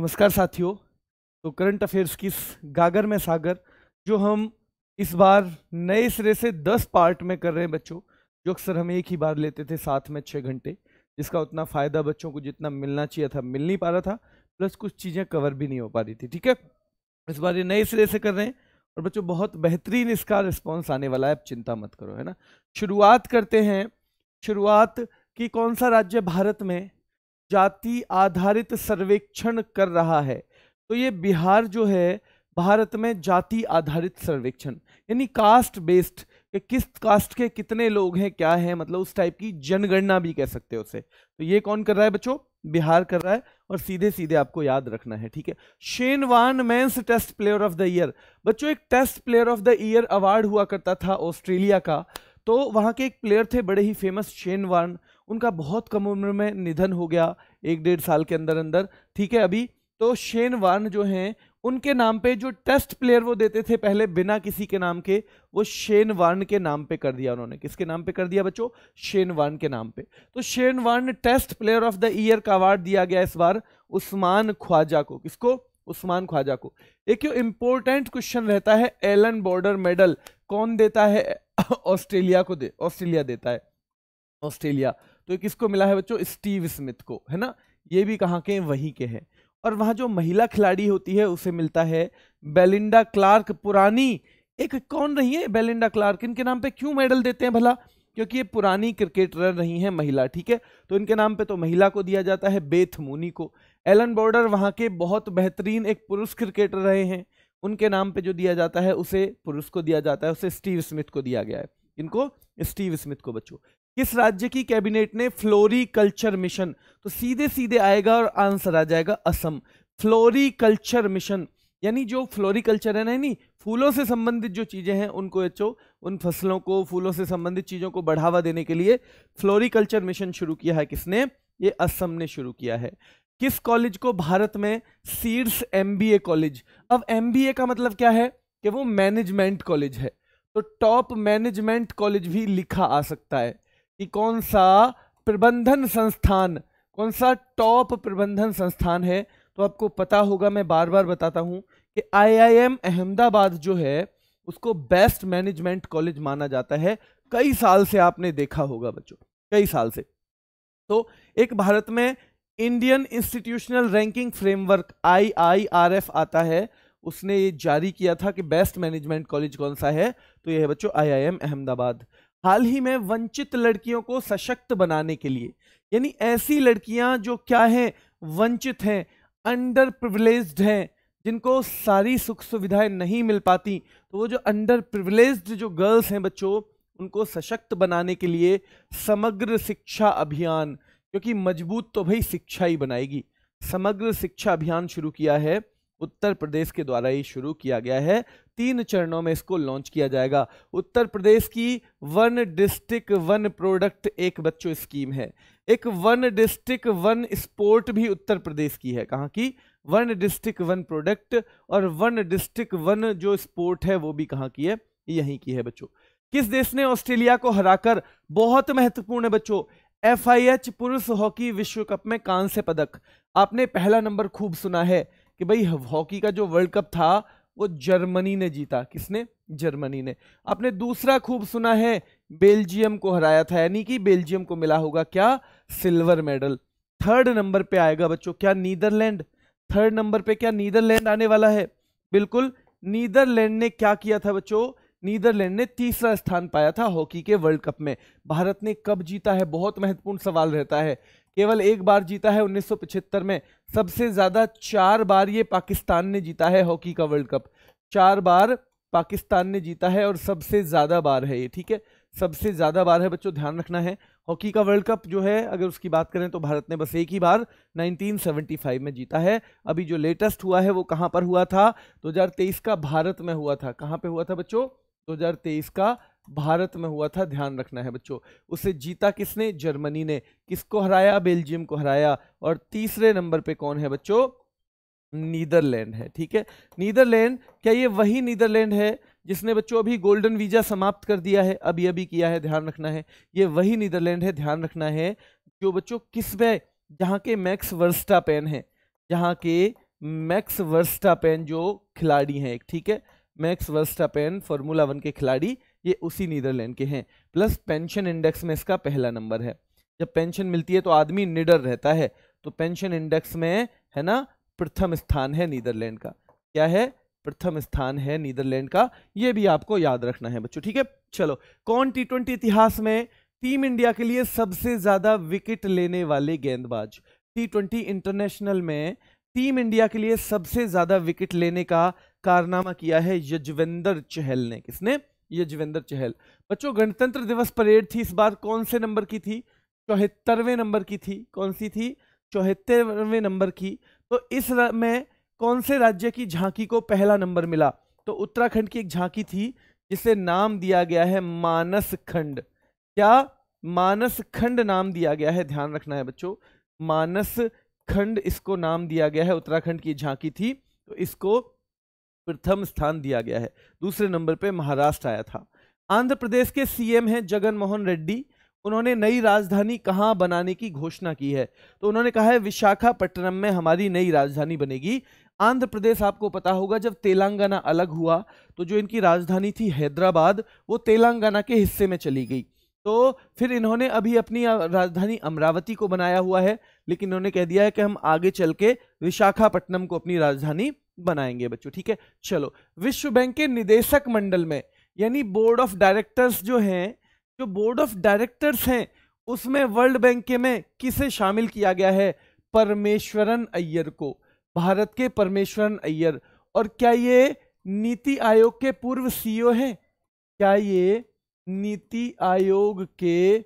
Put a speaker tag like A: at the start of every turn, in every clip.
A: नमस्कार साथियों। तो करंट अफेयर्स की गागर में सागर, जो हम इस बार नए सिरे से दस पार्ट में कर रहे हैं बच्चों, जो अक्सर हम एक ही बार लेते थे साथ में छः घंटे, जिसका उतना फ़ायदा बच्चों को जितना मिलना चाहिए था, मिल नहीं पा रहा था, प्लस कुछ चीज़ें कवर भी नहीं हो पा रही थी, ठीक है? इस बार ये नए सिरे से कर रहे हैं और बच्चों बहुत बेहतरीन इसका रिस्पॉन्स आने वाला है, आप चिंता मत करो, है ना? शुरुआत करते हैं, शुरुआत कि कौन सा राज्य भारत में? जाति आधारित सर्वेक्षण कर रहा है। तो ये बिहार जो है, भारत में जाति आधारित सर्वेक्षण, यानी कास्ट बेस्ड कि किस कास्ट के कितने लोग हैं, क्या है मतलब उस टाइप की जनगणना भी कह सकते हो उसे। तो ये कौन कर रहा है बच्चों? बिहार कर रहा है और सीधे सीधे आपको याद रखना है, ठीक है? Shane Warne men's test player of the year. बच्चों, एक test player of the year award हुआ करता था ऑस्ट्रेलिया का। तो वहाँ के एक प्लेयर थे, बड़े ही फ़ेमस शेनवान उनका बहुत कम उम्र में निधन हो गया एक डेढ़ साल के अंदर अंदर। ठीक है, अभी? तो शेन वार्न जो हैं, उनके नाम पे जो टेस्ट प्लेयर वो देते थे पहले बिना किसी के नाम के, वो शेन वार्न के नाम पे कर दिया उन्होंने। किसके नाम पे कर दिया बच्चों? शेन वार्न के नाम पे। तो Shane Warne test player of the year का अवार्ड दिया गया इस बार उस्मान ख्वाजा को। किसको? उस्मान ख्वाजा को। एक इंपॉर्टेंट क्वेश्चन रहता है, एलन बॉर्डर मेडल कौन देता है? ऑस्ट्रेलिया को दे, ऑस्ट्रेलिया देता है। ऑस्ट्रेलिया। तो किसको मिला है बच्चों? स्टीव स्मिथ को, है ना? ये भी कहाँ के वहीं के हैं। और वहाँ जो महिला खिलाड़ी होती है, उसे मिलता है बेलिंडा क्लार्क, पुरानी एक कौन रही है बेलिंडा क्लार्क? इनके नाम पे क्यों मेडल देते हैं भला? क्योंकि ये पुरानी क्रिकेटर रही हैं महिला, ठीक है? तो इनके नाम पे तो महिला को दिया जाता है, बेथ मूनी को। एलन बॉर्डर वहाँ के बहुत बेहतरीन एक पुरुष क्रिकेटर रहे हैं। उनके नाम पे जो दिया जाता है, उसे पुरुष को दिया जाता है, उसे स्टीव स्मिथ को दिया गया है। इनको स्टीव स्मिथ को, बच्चों। किस राज्य की कैबिनेट ने फ्लोरिकल्चर मिशन? तो सीधे सीधे आएगा और आंसर आ जाएगा असम। फ्लोरिकल्चर मिशन, यानी जो फ्लोरिकल्चर है ना नहीं फूलों से संबंधित जो चीज़ें हैं, उनको एचो उन फ़सलों को, फूलों से संबंधित चीज़ों को बढ़ावा देने के लिए फ्लोरिकल्चर मिशन शुरू किया है किसने? ये असम ने शुरू किया है। किस कॉलेज को भारत में? Seeds MBA college. अब एमबीए का मतलब क्या है? कि वो मैनेजमेंट कॉलेज है। तो टॉप मैनेजमेंट कॉलेज भी लिखा आ सकता है। कि कौन सा प्रबंधन संस्थान, कौन सा टॉप प्रबंधन संस्थान है? तो आपको पता होगा, मैं बार बार बताता हूँ कि आईआईएम अहमदाबाद जो है, उसको बेस्ट मैनेजमेंट कॉलेज माना जाता है। कई साल से आपने देखा होगा बच्चों, कई साल से। तो एक भारत में Indian institutional ranking framework I I R F आता है। उसने ये जारी किया था कि बेस्ट मैनेजमेंट कॉलेज कौन सा है? तो ये है बच्चों आईआईएम अहमदाबाद। हाल ही में वंचित लड़कियों को सशक्त बनाने के लिए, यानी ऐसी लड़कियाँ जो क्या हैं, वंचित हैं अंडर प्रिविलेज्ड हैं, जिनको सारी सुख सुविधाएँ नहीं मिल पाती तो वो जो अंडर प्रिविलेज्ड जो गर्ल्स हैं बच्चों, उनको सशक्त बनाने के लिए समग्र शिक्षा अभियान, क्योंकि मज़बूत तो भाई शिक्षा ही बनाएगी। समग्र शिक्षा अभियान शुरू किया है उत्तर प्रदेश के द्वारा ही शुरू किया गया है। तीन चरणों में इसको लॉन्च किया जाएगा। उत्तर प्रदेश की वन डिस्ट्रिक्ट वन प्रोडक्ट एक बच्चों स्कीम है। एक वन डिस्ट्रिक्ट वन स्पोर्ट भी उत्तर प्रदेश की है। कहाँ की? वन डिस्ट्रिक्ट वन प्रोडक्ट और वन डिस्ट्रिक्ट वन जो स्पोर्ट है वो भी कहाँ की है? यहीं की है बच्चों। किस देश ने ऑस्ट्रेलिया को हराकर बहुत महत्वपूर्ण है बच्चों? एफआईएच पुरुष हॉकी विश्व कप में कांस्य पदक। आपने पहला नंबर खूब सुना है। कि भाई हॉकी का जो वर्ल्ड कप था, वो जर्मनी ने जीता। किसने? जर्मनी ने। आपने दूसरा खूब सुना है, बेल्जियम को हराया था। यानी कि बेल्जियम को मिला होगा क्या? Silver medal. थर्ड नंबर पे आएगा बच्चों, क्या? नीदरलैंड। थर्ड नंबर पे क्या? नीदरलैंड आने वाला है। बिल्कुल, नीदरलैंड ने क्या किया था बच्चों? नीदरलैंड ने तीसरा स्थान पाया था हॉकी के वर्ल्ड कप में। भारत ने कब जीता है? बहुत महत्वपूर्ण सवाल रहता है। केवल एक बार जीता है 1975 में। सबसे ज़्यादा चार बार ये पाकिस्तान ने जीता है हॉकी का वर्ल्ड कप। चार बार पाकिस्तान ने जीता है और सबसे ज़्यादा बार है ये, ठीक है? सबसे ज़्यादा बार है बच्चों, ध्यान रखना है। हॉकी का वर्ल्ड कप जो है, अगर उसकी बात करें तो भारत ने बस एक ही बार 1975 में जीता है। अभी जो लेटेस्ट हुआ है वो कहाँ पर हुआ था? 2023 का भारत में हुआ था। कहाँ पे हुआ था बच्चों? 2023 का भारत में हुआ था, ध्यान रखना है बच्चों। उसे जीता किसने? जर्मनी ने। किसको हराया? बेल्जियम को हराया। और तीसरे नंबर पे कौन है बच्चों? नीदरलैंड है, ठीक है? नीदरलैंड, क्या ये वही नीदरलैंड है जिसने बच्चों अभी गोल्डन वीज़ा समाप्त कर दिया है? अभी अभी किया है, ध्यान रखना है। ये वही नीदरलैंड है, ध्यान रखना है, जो बच्चों किसमें जहाँ के मैक्स वर्स्टा पेन है। जहाँ के मैक्स वर्स्टापेन जो खिलाड़ी हैं एक, ठीक है? मैक्स वर्स्टापेन, फॉर्मूला वन के खिलाड़ी ये उसी नीदरलैंड के हैं। प्लस पेंशन इंडेक्स में इसका पहला नंबर है। जब पेंशन मिलती है तो आदमी निडर रहता है। तो पेंशन इंडेक्स में है ना, प्रथम स्थान है नीदरलैंड का। क्या है? प्रथम स्थान है नीदरलैंड का। ये भी आपको याद रखना है बच्चों, ठीक है? चलो, कौन टी ट्वेंटी इतिहास में टीम इंडिया के लिए सबसे ज़्यादा विकेट लेने वाले गेंदबाज? टी ट्वेंटी इंटरनेशनल में टीम इंडिया के लिए सबसे ज़्यादा विकेट लेने का कारनामा किया है यजवेंद्र चहल ने। किसने? यजवेंद्र चहल। बच्चों, गणतंत्र दिवस परेड थी इस बार। कौन से नंबर की थी? चौहत्तरवें नंबर की थी। कौन सी थी? चौहत्तरवें नंबर की। तो इस में कौन से राज्य की झांकी को पहला नंबर मिला? तो उत्तराखंड की एक झांकी थी, जिसे नाम दिया गया है मानस खंड। क्या मानस खंड नाम दिया गया है? ध्यान रखना है बच्चों, मानस खंड इसको नाम दिया गया है, उत्तराखंड की झांकी थी। तो इसको प्रथम स्थान दिया गया है। दूसरे नंबर पे महाराष्ट्र आया था। आंध्र प्रदेश के सीएम हैं जगन मोहन रेड्डी। उन्होंने नई राजधानी कहाँ बनाने की घोषणा की है? तो उन्होंने कहा है, विशाखापट्टनम में हमारी नई राजधानी बनेगी। आंध्र प्रदेश आपको पता होगा, जब तेलंगाना अलग हुआ तो जो इनकी राजधानी थी हैदराबाद, वो तेलंगाना के हिस्से में चली गई। तो फिर इन्होंने अभी अपनी राजधानी अमरावती को बनाया हुआ है, लेकिन इन्होंने कह दिया है कि हम आगे चल के विशाखापट्टनम को अपनी राजधानी बनाएँगे बच्चों, ठीक है? चलो, विश्व बैंक के निदेशक मंडल में, यानी बोर्ड ऑफ़ डायरेक्टर्स जो हैं, जो बोर्ड ऑफ़ डायरेक्टर्स हैं, उसमें वर्ल्ड बैंक के में किसे शामिल किया गया है? परमेश्वरन अय्यर को, भारत के परमेश्वरन अय्यर। और क्या ये नीति आयोग के पूर्व सीईओ हैं? क्या ये नीति आयोग के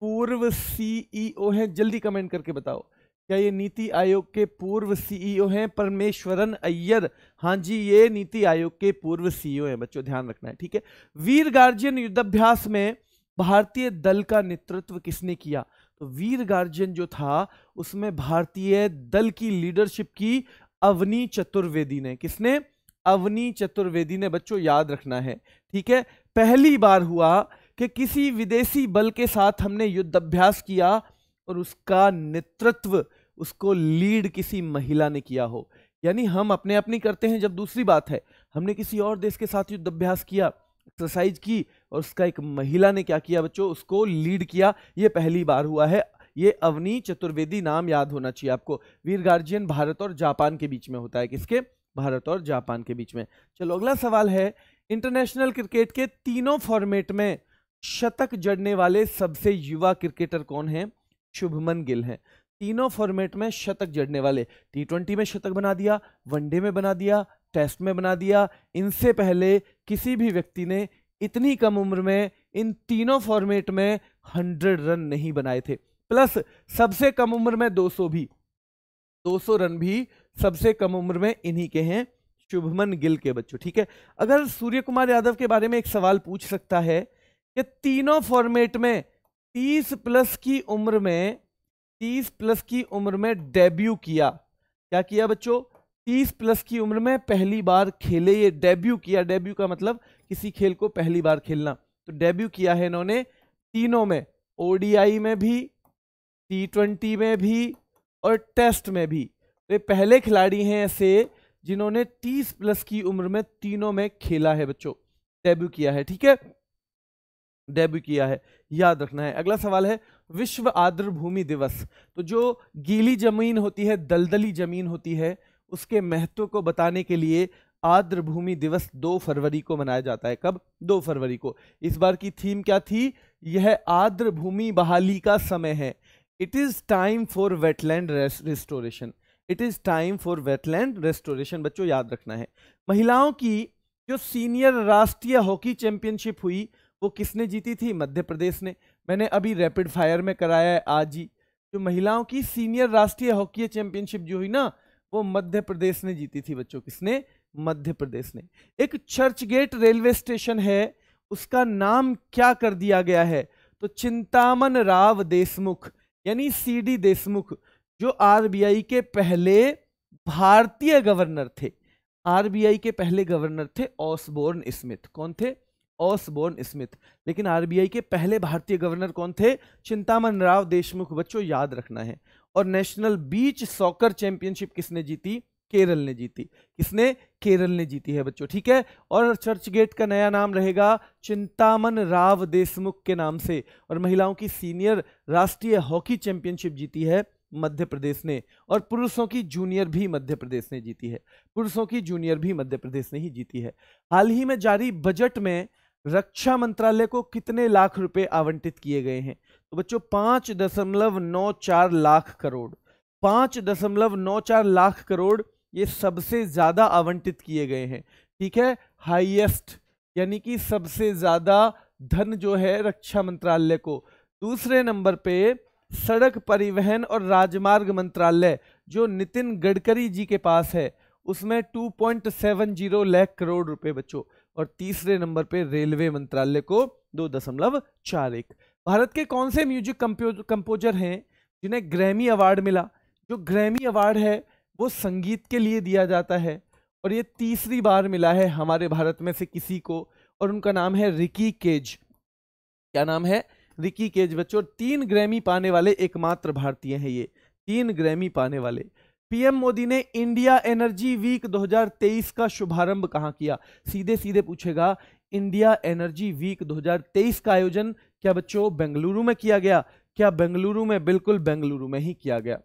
A: पूर्व सीईओ हैं? जल्दी कमेंट करके बताओ। क्या ये नीति आयोग के पूर्व सीईओ हैं? परमेश्वरन अय्यर। हाँ जी, ये नीति आयोग के पूर्व सीईओ हैं, बच्चों, ध्यान रखना है, ठीक है? वीर गार्जियन युद्धाभ्यास में भारतीय दल का नेतृत्व किसने किया? तो वीर गार्जियन जो था, उसमें भारतीय दल की लीडरशिप की अवनी चतुर्वेदी ने। किसने? अवनी चतुर्वेदी ने, बच्चों, याद रखना है, ठीक है? पहली बार हुआ कि किसी विदेशी बल के साथ हमने युद्ध अभ्यास किया और उसका नेतृत्व उसको लीड किसी महिला ने किया हो। यानी हम अपने आप नहीं करते हैं जब दूसरी बात है। हमने किसी और देश के साथ युद्ध अभ्यास किया एक्सरसाइज की और उसका एक महिला ने क्या किया बच्चों? उसको लीड किया। ये पहली बार हुआ है। ये अवनी चतुर्वेदी नाम याद होना चाहिए आपको। वीर गार्जियन भारत और जापान के बीच में होता है किसके? भारत और जापान के बीच में। चलो अगला सवाल है इंटरनेशनल क्रिकेट के तीनों फॉर्मेट में शतक जड़ने वाले सबसे युवा क्रिकेटर कौन है? शुभमन गिल हैं। तीनों फॉर्मेट में शतक जड़ने वाले। टी ट्वेंटी में शतक बना दिया वनडे में बना दिया टेस्ट में बना दिया। इनसे पहले किसी भी व्यक्ति ने इतनी कम उम्र में इन तीनों फॉर्मेट में हंड्रेड रन नहीं बनाए थे। प्लस सबसे कम उम्र में 200 भी। 200 रन भी सबसे कम उम्र में इन्हीं के हैं, शुभमन गिल के बच्चों, ठीक है? अगर सूर्य कुमार यादव के बारे में एक सवाल पूछ सकता है कि तीनों फॉर्मेट में 30 प्लस की उम्र में 30 प्लस की उम्र में डेब्यू किया। क्या किया बच्चों? तीस प्लस की उम्र में पहली बार खेले ये, डेब्यू किया। डेब्यू का मतलब किसी खेल को पहली बार खेलना। तो डेब्यू किया है इन्होंने तीनों में, ओडीआई में भी, टी ट्वेंटी में भी और टेस्ट में भी। तो ये पहले खिलाड़ी हैं ऐसे जिन्होंने 30 प्लस की उम्र में तीनों में खेला है बच्चों। डेब्यू किया है, ठीक है? डेब्यू किया है। याद रखना है। अगला सवाल है विश्व आर्द्र भूमि दिवस। तो जो गीली ज़मीन होती है, दलदली ज़मीन होती है, उसके महत्व को बताने के लिए आर्द्र भूमि दिवस दो फरवरी को मनाया जाता है। कब? दो फरवरी को। इस बार की थीम क्या थी? यह आर्द्र भूमि बहाली का समय है। It is time for wetland restoration it is time for wetland restoration बच्चों याद रखना है। महिलाओं की जो सीनियर राष्ट्रीय हॉकी चैंपियनशिप हुई, वो किसने जीती थी? मध्य प्रदेश ने। मैंने अभी रैपिड फायर में कराया है आज ही। जो महिलाओं की सीनियर राष्ट्रीय हॉकी चैंपियनशिप जो हुई ना, वो मध्य प्रदेश ने जीती थी बच्चों किसने मध्य प्रदेश ने। एक चर्च गेट रेलवे स्टेशन है, उसका नाम क्या कर दिया गया है? तो चिंतामन राव देशमुख, यानी सी डी देशमुख, जो आरबीआई के पहले भारतीय गवर्नर थे। आरबीआई के पहले गवर्नर थे ऑसबोर्न स्मिथ कौन थे? ऑसबोर्न स्मिथ लेकिन आरबीआई के पहले भारतीय गवर्नर कौन थे? चिंतामन राव देशमुख, बच्चों, याद रखना है। और नेशनल बीच सॉकर चैंपियनशिप किसने जीती? केरल ने जीती। किसने? केरल ने जीती है बच्चों, ठीक है? और चर्च गेट का नया नाम रहेगा चिंतामन राव देशमुख के नाम से। और महिलाओं की सीनियर राष्ट्रीय हॉकी चैंपियनशिप जीती है मध्य प्रदेश ने। और पुरुषों की जूनियर भी मध्य प्रदेश ने जीती है। पुरुषों की जूनियर भी मध्य प्रदेश ने ही जीती है। हाल ही में जारी बजट में रक्षा मंत्रालय को कितने लाख रुपए आवंटित किए गए हैं? तो बच्चों, पाँच दशमलव नौ चार लाख करोड़। पाँच दशमलव नौ चार लाख करोड़ ये सबसे ज़्यादा आवंटित किए गए हैं। ठीक है? हाईएस्ट, यानी कि सबसे ज़्यादा धन जो है रक्षा मंत्रालय को। दूसरे नंबर पे सड़क परिवहन और राजमार्ग मंत्रालय, जो नितिन गडकरी जी के पास है, उसमें 2.70 लाख करोड़ रुपए बच्चों। और तीसरे नंबर पे रेलवे मंत्रालय को दो दशमलव चार एक। भारत के कौन से म्यूज़िक कंपोजर हैं जिन्हें ग्रैमी अवार्ड मिला? जो ग्रैमी अवार्ड है, वो संगीत के लिए दिया जाता है और ये तीसरी बार मिला है हमारे भारत में से किसी को और उनका नाम है रिकी केज क्या नाम है? रिकी केज बच्चों, तीन ग्रैमी पाने वाले एकमात्र भारतीय हैं ये, तीन ग्रैमी पाने वाले। पीएम मोदी ने इंडिया एनर्जी वीक 2023 का शुभारंभ कहाँ किया? सीधे सीधे पूछेगा, इंडिया एनर्जी वीक 2023 का आयोजन क्या बच्चों बेंगलुरु में किया गया? क्या बेंगलुरु में? बिल्कुल बेंगलुरु में ही किया गया।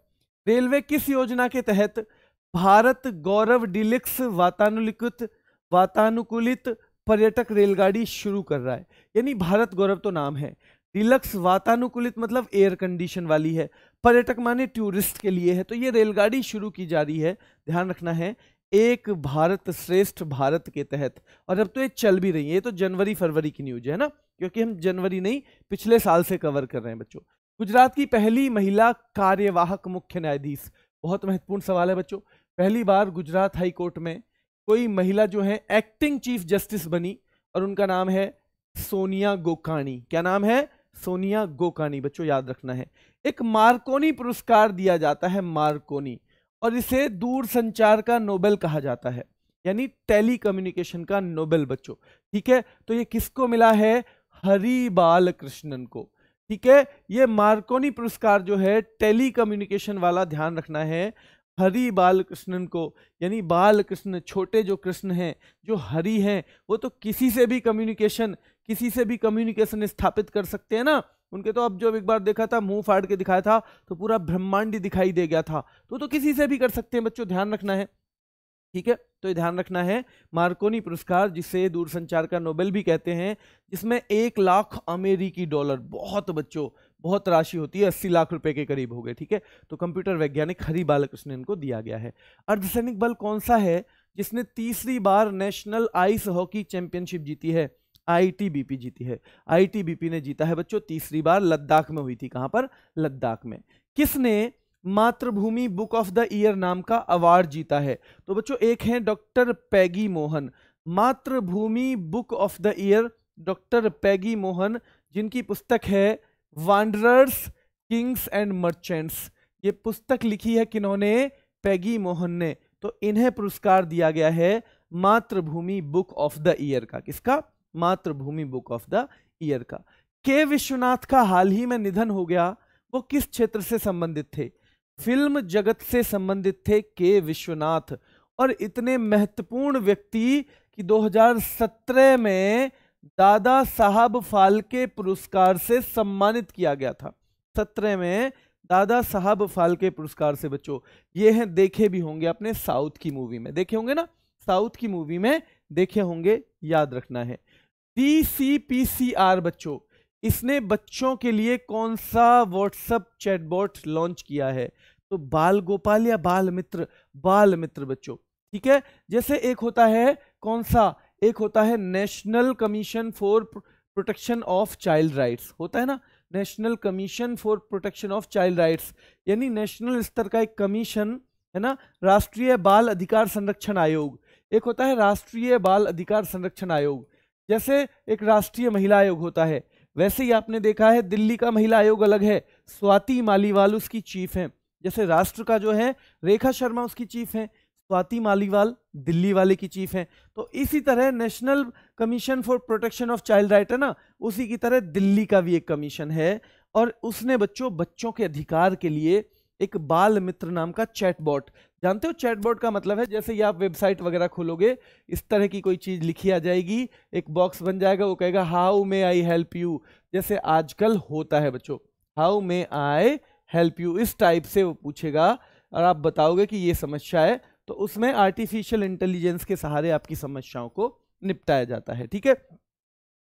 A: रेलवे किस योजना के तहत भारत गौरव डिलिक्स वातानुकूलित वातानुकूलित पर्यटक रेलगाड़ी शुरू कर रहा है? यानी भारत गौरव तो नाम है। डिलक्स वातानुकूलित मतलब एयर कंडीशन वाली है। पर्यटक माने टूरिस्ट के लिए है। तो ये रेलगाड़ी शुरू की जा रही है। ध्यान रखना है, एक भारत श्रेष्ठ भारत के तहत। और अब तो ये चल भी रही है। ये तो जनवरी फरवरी की न्यूज़ है ना? क्योंकि हम जनवरी नहीं, पिछले साल से कवर कर रहे हैं बच्चों। गुजरात की पहली महिला कार्यवाहक मुख्य न्यायाधीश। बहुत महत्वपूर्ण सवाल है बच्चों। पहली बार गुजरात हाई कोर्ट में कोई महिला जो है एक्टिंग चीफ जस्टिस बनी और उनका नाम है सोनिया गोकाणी क्या नाम है? सोनिया गोकानी। बच्चों, याद रखना है। एक मार्कोनी पुरस्कार दिया जाता है, मार्कोनी। और इसे दूर संचार का नोबेल कहा जाता है, यानी टेली कम्युनिकेशन का नोबेल बच्चों। ठीक है? तो ये किसको मिला है? हरी बाल कृष्णन को। ठीक है? ये मार्कोनी पुरस्कार जो है टेली कम्युनिकेशन वाला ध्यान रखना है हरि बाल कृष्णन को। यानी बाल कृष्ण छोटे जो कृष्ण हैं, जो हरि हैं, वो तो किसी से भी कम्युनिकेशन, किसी से भी कम्युनिकेशन स्थापित कर सकते हैं ना। उनके तो अब जो एक बार देखा था, मुँह फाड़ के दिखाया था तो पूरा ब्रह्मांड दिखाई दे गया था। तो तो किसी से भी कर सकते हैं बच्चों, ध्यान रखना है। ठीक है? तो ये ध्यान रखना है, मार्कोनी पुरस्कार, जिसे दूरसंचार का नोबेल भी कहते हैं, जिसमें एक लाख अमेरिकी डॉलर, बहुत बच्चों, बहुत राशि होती है, अस्सी लाख रुपए के करीब हो गए, ठीक है? तो कंप्यूटर वैज्ञानिक हरि बालकृष्ण को दिया गया है। अर्धसैनिक बल कौन सा है, जिसने तीसरी बार नेशनल आइस हॉकी चैंपियनशिप जीती है? आईटीबीपी जीती है। आईटीबीपी ने जीता है बच्चों, तीसरी बार लद्दाख में हुई थी, कहाँ पर? लद्दाख में। किसने मातृभूमि बुक ऑफ़ द ईयर नाम का अवार्ड जीता है? तो बच्चों, एक है doctor Peggy Mohan. Mathrubhumi book of the year doctor Peggy Mohan, जिनकी पुस्तक है वांडरर्स किंग्स एंड मर्चेंट्स ये पुस्तक लिखी है किन्होंने? पैगी मोहन ने। तो इन्हें पुरस्कार दिया गया है मातृभूमि बुक ऑफ़ द ईयर का। किसका? मातृभूमि बुक ऑफ़ द ईयर का। के विश्वनाथ का हाल ही में निधन हो गया, वो किस क्षेत्र से संबंधित थे? फ़िल्म जगत से संबंधित थे के विश्वनाथ। और इतने महत्वपूर्ण व्यक्ति कि 2017 में दादा साहब फाल्के पुरस्कार से सम्मानित किया गया था। सत्रह में दादा साहब फाल्के पुरस्कार से बच्चों, ये हैं, देखे भी होंगे अपने साउथ की मूवी में। देखे होंगे ना? साउथ की मूवी में देखे होंगे, याद रखना है। टीसीपीसीआर बच्चों, इसने बच्चों के लिए कौन सा व्हाट्सअप चैटबॉट लॉन्च किया है? तो बाल गोपाल या बाल मित्र? बाल मित्र बच्चों, ठीक है? जैसे एक होता है कौन सा? एक होता है national commission for protection of child rights होता है ना? National commission for protection of child rights यानी नेशनल स्तर का एक कमीशन है ना? राष्ट्रीय बाल अधिकार संरक्षण आयोग। एक होता है राष्ट्रीय बाल अधिकार संरक्षण आयोग। जैसे एक राष्ट्रीय महिला आयोग होता है, वैसे ही आपने देखा है दिल्ली का महिला आयोग अलग है। स्वाति मालीवाल उसकी चीफ है। जैसे राष्ट्र का जो है, रेखा शर्मा उसकी चीफ है, स्वाति मालीवाल दिल्ली वाले की चीफ हैं। तो इसी तरह national commission for protection of child right है ना, उसी की तरह दिल्ली का भी एक कमीशन है। और उसने बच्चों बच्चों के अधिकार के लिए एक बाल मित्र नाम का चैटबॉट। जानते हो चैटबॉट का मतलब है, जैसे ये आप वेबसाइट वगैरह खोलोगे, इस तरह की कोई चीज़ लिखी आ जाएगी, एक बॉक्स बन जाएगा, वो कहेगा, how may I help you? जैसे आजकल होता है बच्चों, how may I help you? इस टाइप से वो पूछेगा, और आप बताओगे कि ये समस्या है तो उसमें आर्टिफिशियल इंटेलिजेंस के सहारे आपकी समस्याओं को निपटाया जाता है, ठीक है?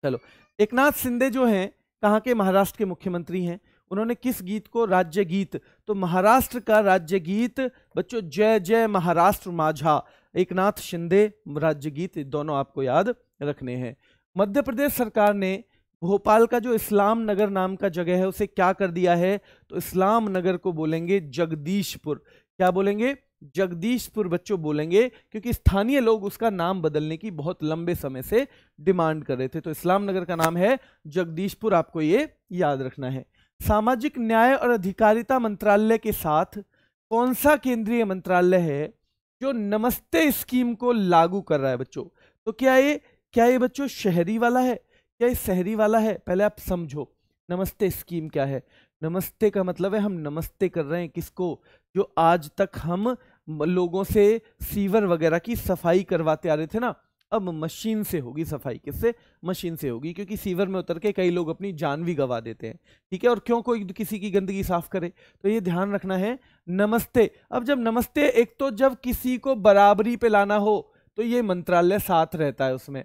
A: चलो, एकनाथ शिंदे जो हैं, कहाँ के? महाराष्ट्र के मुख्यमंत्री हैं। उन्होंने किस गीत को? राज्य गीत। तो महाराष्ट्र का राज्य गीत, बच्चों, जय जय महाराष्ट्र माझा। एकनाथ शिंदे, राज्य गीत दोनों आपको याद रखने हैं। मध्य प्रदेश सरकार ने भोपाल का जो इस्लाम नगर नाम का जगह है, उसे क्या कर दिया है? तो इस्लाम नगर को बोलेंगे जगदीशपुर। क्या बोलेंगे? जगदीशपुर बच्चों बोलेंगे, क्योंकि स्थानीय लोग उसका नाम बदलने की बहुत लंबे समय से डिमांड कर रहे थे। तो इस्लाम नगर का नाम है जगदीशपुर, आपको ये याद रखना है। सामाजिक न्याय और अधिकारिता मंत्रालय के साथ कौन सा केंद्रीय मंत्रालय है जो नमस्ते स्कीम को लागू कर रहा है बच्चों? तो क्या ये क्या ये बच्चों शहरी वाला है? क्या ये शहरी वाला है? पहले आप समझो। नमस्ते स्कीम क्या है? नमस्ते का मतलब है हम नमस्ते कर रहे हैं किसको? जो आज तक हम लोगों से सीवर वगैरह की सफ़ाई करवाते आ रहे थे ना अब मशीन से होगी सफ़ाई, किससे? मशीन से होगी, क्योंकि सीवर में उतर के कई लोग अपनी जान भी गवा देते हैं, ठीक है? और क्यों कोई किसी की गंदगी साफ़ करे? तो ये ध्यान रखना है, नमस्ते। अब जब नमस्ते, एक तो जब किसी को बराबरी पे लाना हो तो ये मंत्रालय साथ रहता है उसमें,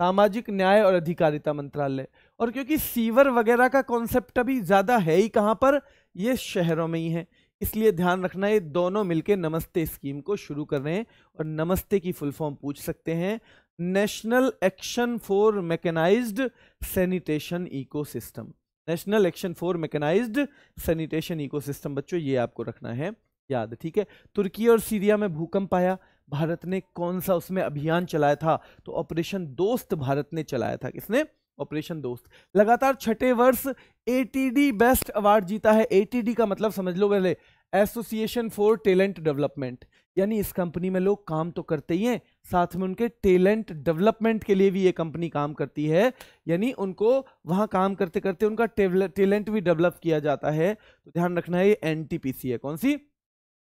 A: सामाजिक न्याय और अधिकारिता मंत्रालय। और क्योंकि सीवर वगैरह का कॉन्सेप्ट अभी ज़्यादा है ही कहाँ पर? ये शहरों में ही है। इसलिए ध्यान रखना ये दोनों मिलके नमस्ते स्कीम को शुरू कर रहे हैं और नमस्ते की फुल फॉर्म पूछ सकते हैं। National action for mechanised sanitation ecosystem. National action for mechanised sanitation ecosystem, बच्चों, ये आपको रखना है। याद, ठीक है? तुर्की और सीरिया में भूकंप आया। भारत ने कौन सा उसमें अभियान चलाया था? तो ऑपरेशन दोस्त भारत ने चलाया था किसने? ऑपरेशन दोस्त। लगातार छठे वर्ष एटीडी बेस्ट अवार्ड जीता है। एटीडी का मतलब समझ लो पहले एसोसिएशन फॉर टैलेंट डेवलपमेंट यानी इस कंपनी में लोग काम तो करते ही हैं, साथ में उनके टैलेंट डेवलपमेंट के लिए भी ये कंपनी काम करती है। यानी उनको वहाँ काम करते करते उनका टैलेंट भी डेवलप किया जाता है। तो ध्यान रखना है, ये एनटीपीसी है। कौन सी?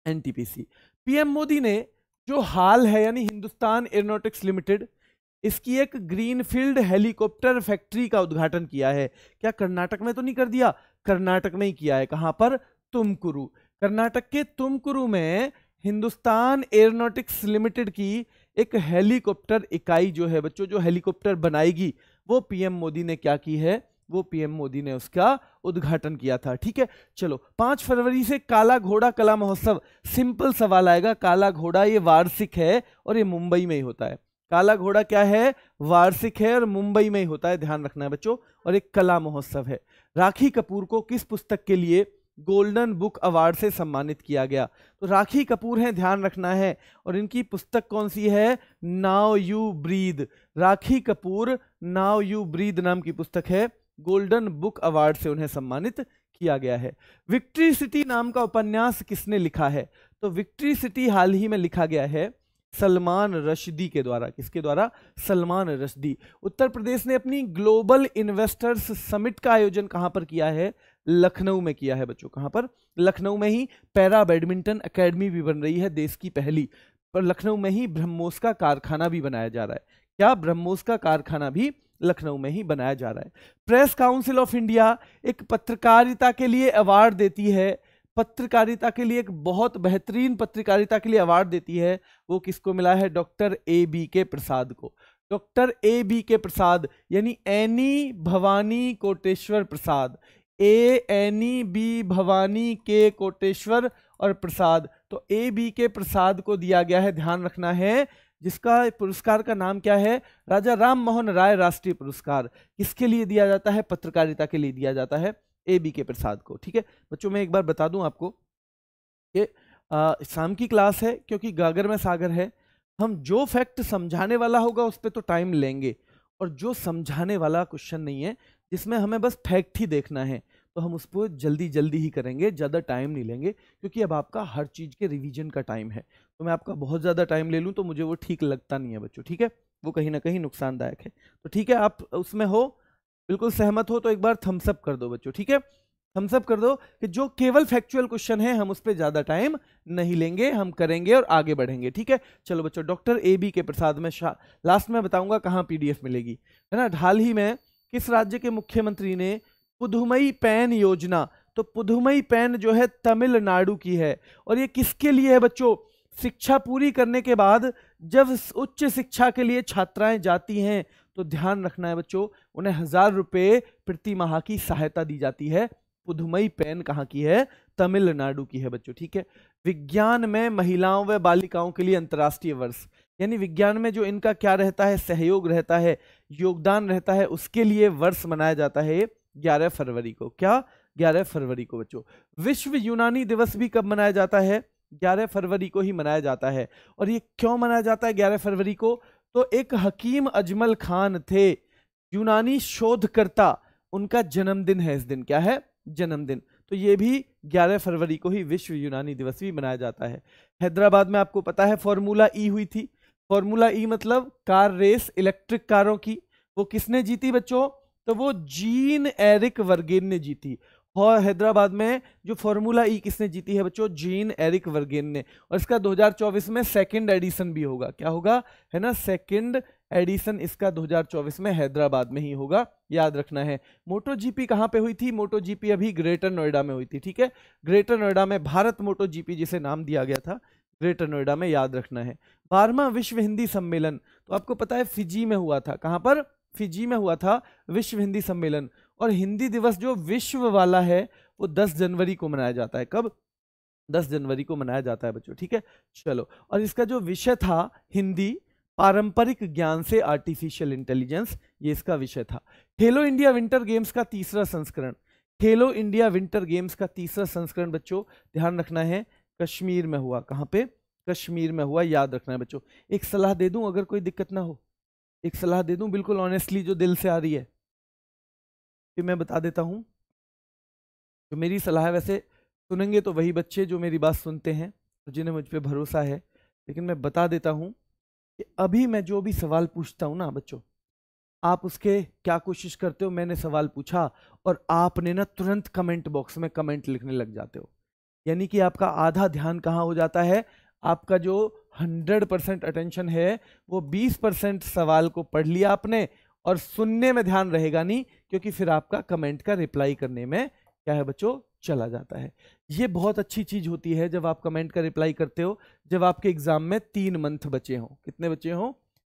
A: एनटीपीसी पीएम मोदी ने जो हाल है, यानी हिंदुस्तान एरोनॉटिक्स लिमिटेड इसकी एक ग्रीनफील्ड हेलीकॉप्टर फैक्ट्री का उद्घाटन किया है। क्या कर्नाटक में तो नहीं कर दिया? कर्नाटक में ही किया है। कहाँ पर? तुमकुरु। कर्नाटक के तुमकुरु में हिंदुस्तान एरोनॉटिक्स लिमिटेड की एक हेलीकॉप्टर इकाई जो है, बच्चों, जो हेलीकॉप्टर बनाएगी, वो पीएम मोदी ने क्या की है? वो पीएम मोदी ने उसका उद्घाटन किया था। ठीक है, चलो, पाँच फरवरी से काला घोड़ा कला महोत्सव। सिंपल सवाल आएगा, काला घोड़ा ये वार्षिक है और ये मुंबई में ही होता है। काला घोड़ा क्या है? वार्षिक है और मुंबई में ही होता है, ध्यान रखना है बच्चों, और एक कला महोत्सव है। राखी कपूर को किस पुस्तक के लिए गोल्डन बुक अवार्ड से सम्मानित किया गया? तो राखी कपूर हैं, ध्यान रखना है, और इनकी पुस्तक कौन सी है? Now you breathe. Rakhi Kapoor, now you breathe नाम की पुस्तक है, गोल्डन बुक अवार्ड से उन्हें सम्मानित किया गया है। विक्ट्री सिटी नाम का उपन्यास किसने लिखा है? तो विक्ट्री सिटी हाल ही में लिखा गया है सलमान रशदी के द्वारा। किसके द्वारा? सलमान रशदी। उत्तर प्रदेश ने अपनी ग्लोबल इन्वेस्टर्स समिट का आयोजन कहाँ पर किया है? लखनऊ में किया है बच्चों, कहाँ पर? लखनऊ में ही पैरा बैडमिंटन एकेडमी भी बन रही है देश की पहली। पर लखनऊ में ही ब्रह्मोस का कारखाना भी बनाया जा रहा है। क्या ब्रह्मोस का कारखाना भी लखनऊ में ही बनाया जा रहा है? प्रेस काउंसिल ऑफ़ इंडिया एक पत्रकारिता के लिए अवार्ड देती है पत्रकारिता के लिए एक बहुत बेहतरीन पत्रकारिता के लिए अवार्ड देती है। वो किसको मिला है? डॉक्टर ए बी के प्रसाद को। Doctor A B K Prasad यानी N Bhavani Koteswara Prasad A N B Bhavani K Koteswara और प्रसाद तो ए बी के प्रसाद को दिया गया है, ध्यान रखना है। जिसका पुरस्कार का नाम क्या है? राजा राम मोहन राय राष्ट्रीय पुरस्कार। किसके लिए दिया जाता है? पत्रकारिता के लिए दिया जाता है। ए, बी, के प्रसाद को, ठीक है? बच्चों, मैं एक बार बता दूँ आपको कि शाम की क्लास है, क्योंकि गागर में सागर है। हम जो फैक्ट समझाने वाला होगा, उस पर तो टाइम लेंगे। और जो समझाने वाला क्वेश्चन नहीं है, जिसमें हमें बस फैक्ट ही देखना है तो हम उस पर जल्दी जल्दी ही करेंगे, ज़्यादा टाइम नहीं लेंगे, क्योंकि अब आपका हर चीज़ के रिवीजन का टाइम है। तो मैं आपका बहुत ज़्यादा टाइम ले लूँ तो मुझे वो ठीक लगता नहीं है बच्चों, ठीक है? वो कहीं ना कहीं नुकसानदायक है। तो ठीक है, आप उसमें हो बिल्कुल सहमत हो तो एक बार थम्सअप कर दो बच्चों, ठीक है? सब कर दो कि जो केवल फैक्चुअल क्वेश्चन है, हम उस पर ज़्यादा टाइम नहीं लेंगे, हम करेंगे और आगे बढ़ेंगे, ठीक है? चलो बच्चों डॉक्टर ए बी के प्रसाद में लास्ट में बताऊँगा कहाँ पीडीएफ मिलेगी, है ना? हाल ही में किस राज्य के मुख्यमंत्री ने पुधुमई पैन योजना तो पुधुमई पैन जो है तमिलनाडु की है, और ये किसके लिए है बच्चों? शिक्षा पूरी करने के बाद जब उच्च शिक्षा के लिए छात्राएँ जाती हैं तो ध्यान रखना है बच्चों, उन्हें हज़ार रुपये प्रति माह की सहायता दी जाती है। पुधुमई पेन कहाँ की है? तमिलनाडु की है बच्चों, ठीक है? विज्ञान में महिलाओं व बालिकाओं के लिए अंतर्राष्ट्रीय वर्ष, यानी विज्ञान में जो इनका क्या रहता है, सहयोग रहता है, योगदान रहता है, उसके लिए वर्ष मनाया जाता है ग्यारह फरवरी को। क्या? ग्यारह फरवरी को बच्चों। विश्व यूनानी दिवस भी कब मनाया जाता है? ग्यारह फरवरी को ही मनाया जाता है। और ये क्यों मनाया जाता है ग्यारह फरवरी को? तो एक हकीम अजमल खान थे, यूनानी शोधकर्ता। उनका जन्मदिन है इस दिन। क्या है? जन्मदिन। तो ये भी 11 फरवरी को ही विश्व यूनानी दिवस भी मनाया जाता है। हैदराबाद में आपको पता है, फॉर्मूला ई हुई थी। फॉर्मूला ई मतलब कार रेस इलेक्ट्रिक कारों की। वो किसने जीती बच्चों? तो वो जीन एरिक वर्गेन ने जीती। और हैदराबाद में जो फॉर्मूला ई किसने जीती है बच्चों? जीन एरिक वर्गेन ने। और इसका 2024 में सेकंड एडिशन भी होगा। क्या होगा? है ना? सेकंड एडिशन इसका 2024 में हैदराबाद में ही होगा। याद रखना है। मोटो जीपी कहाँ पे हुई थी? मोटो जीपी अभी ग्रेटर नोएडा में हुई थी, ठीक है? ग्रेटर नोएडा में भारत मोटो जीपी जिसे नाम दिया गया था, ग्रेटर नोएडा में याद रखना है। बारहवा विश्व हिंदी सम्मेलन। तो आपको पता है फिजी में हुआ था। कहाँ पर? फिजी में हुआ था विश्व हिंदी सम्मेलन। और हिंदी दिवस जो विश्व वाला है, वो 10 जनवरी को मनाया जाता है। कब? 10 जनवरी को मनाया जाता है बच्चों, ठीक है? चलो, और इसका जो विषय था हिंदी, पारंपरिक ज्ञान से आर्टिफिशियल इंटेलिजेंस ये इसका विषय था। खेलो इंडिया विंटर गेम्स का तीसरा संस्करण। खेलो इंडिया विंटर गेम्स का तीसरा संस्करण बच्चों, ध्यान रखना है, कश्मीर में हुआ। कहाँ पे? कश्मीर में हुआ, याद रखना है बच्चों। एक सलाह दे दूँ, अगर कोई दिक्कत ना हो? एक सलाह दे दूँ, बिल्कुल ऑनेस्टली जो दिल से आ रही है। कि मैं बता देता हूँ। जो मेरी सलाह है, वैसे सुनेंगे तो वही बच्चे जो मेरी बात सुनते हैं तो जिन्हें मुझ पर भरोसा है। लेकिन मैं बता देता हूँ कि अभी मैं जो भी सवाल पूछता हूँ ना बच्चों, आप उसके क्या कोशिश करते हो? मैंने सवाल पूछा और आपने ना तुरंत कमेंट बॉक्स में कमेंट लिखने लग जाते हो। यानी कि आपका आधा ध्यान कहाँ हो जाता है? आपका जो 100 परसेंट अटेंशन है, वो 20 परसेंट सवाल को पढ़ लिया आपने और सुनने में ध्यान रहेगा नहीं, क्योंकि फिर आपका कमेंट का रिप्लाई करने में क्या है बच्चों, चला जाता है। ये बहुत अच्छी चीज़ होती है जब आप कमेंट का रिप्लाई करते हो, जब आपके एग्ज़ाम में तीन मंथ बचे हों। कितने बचे हों?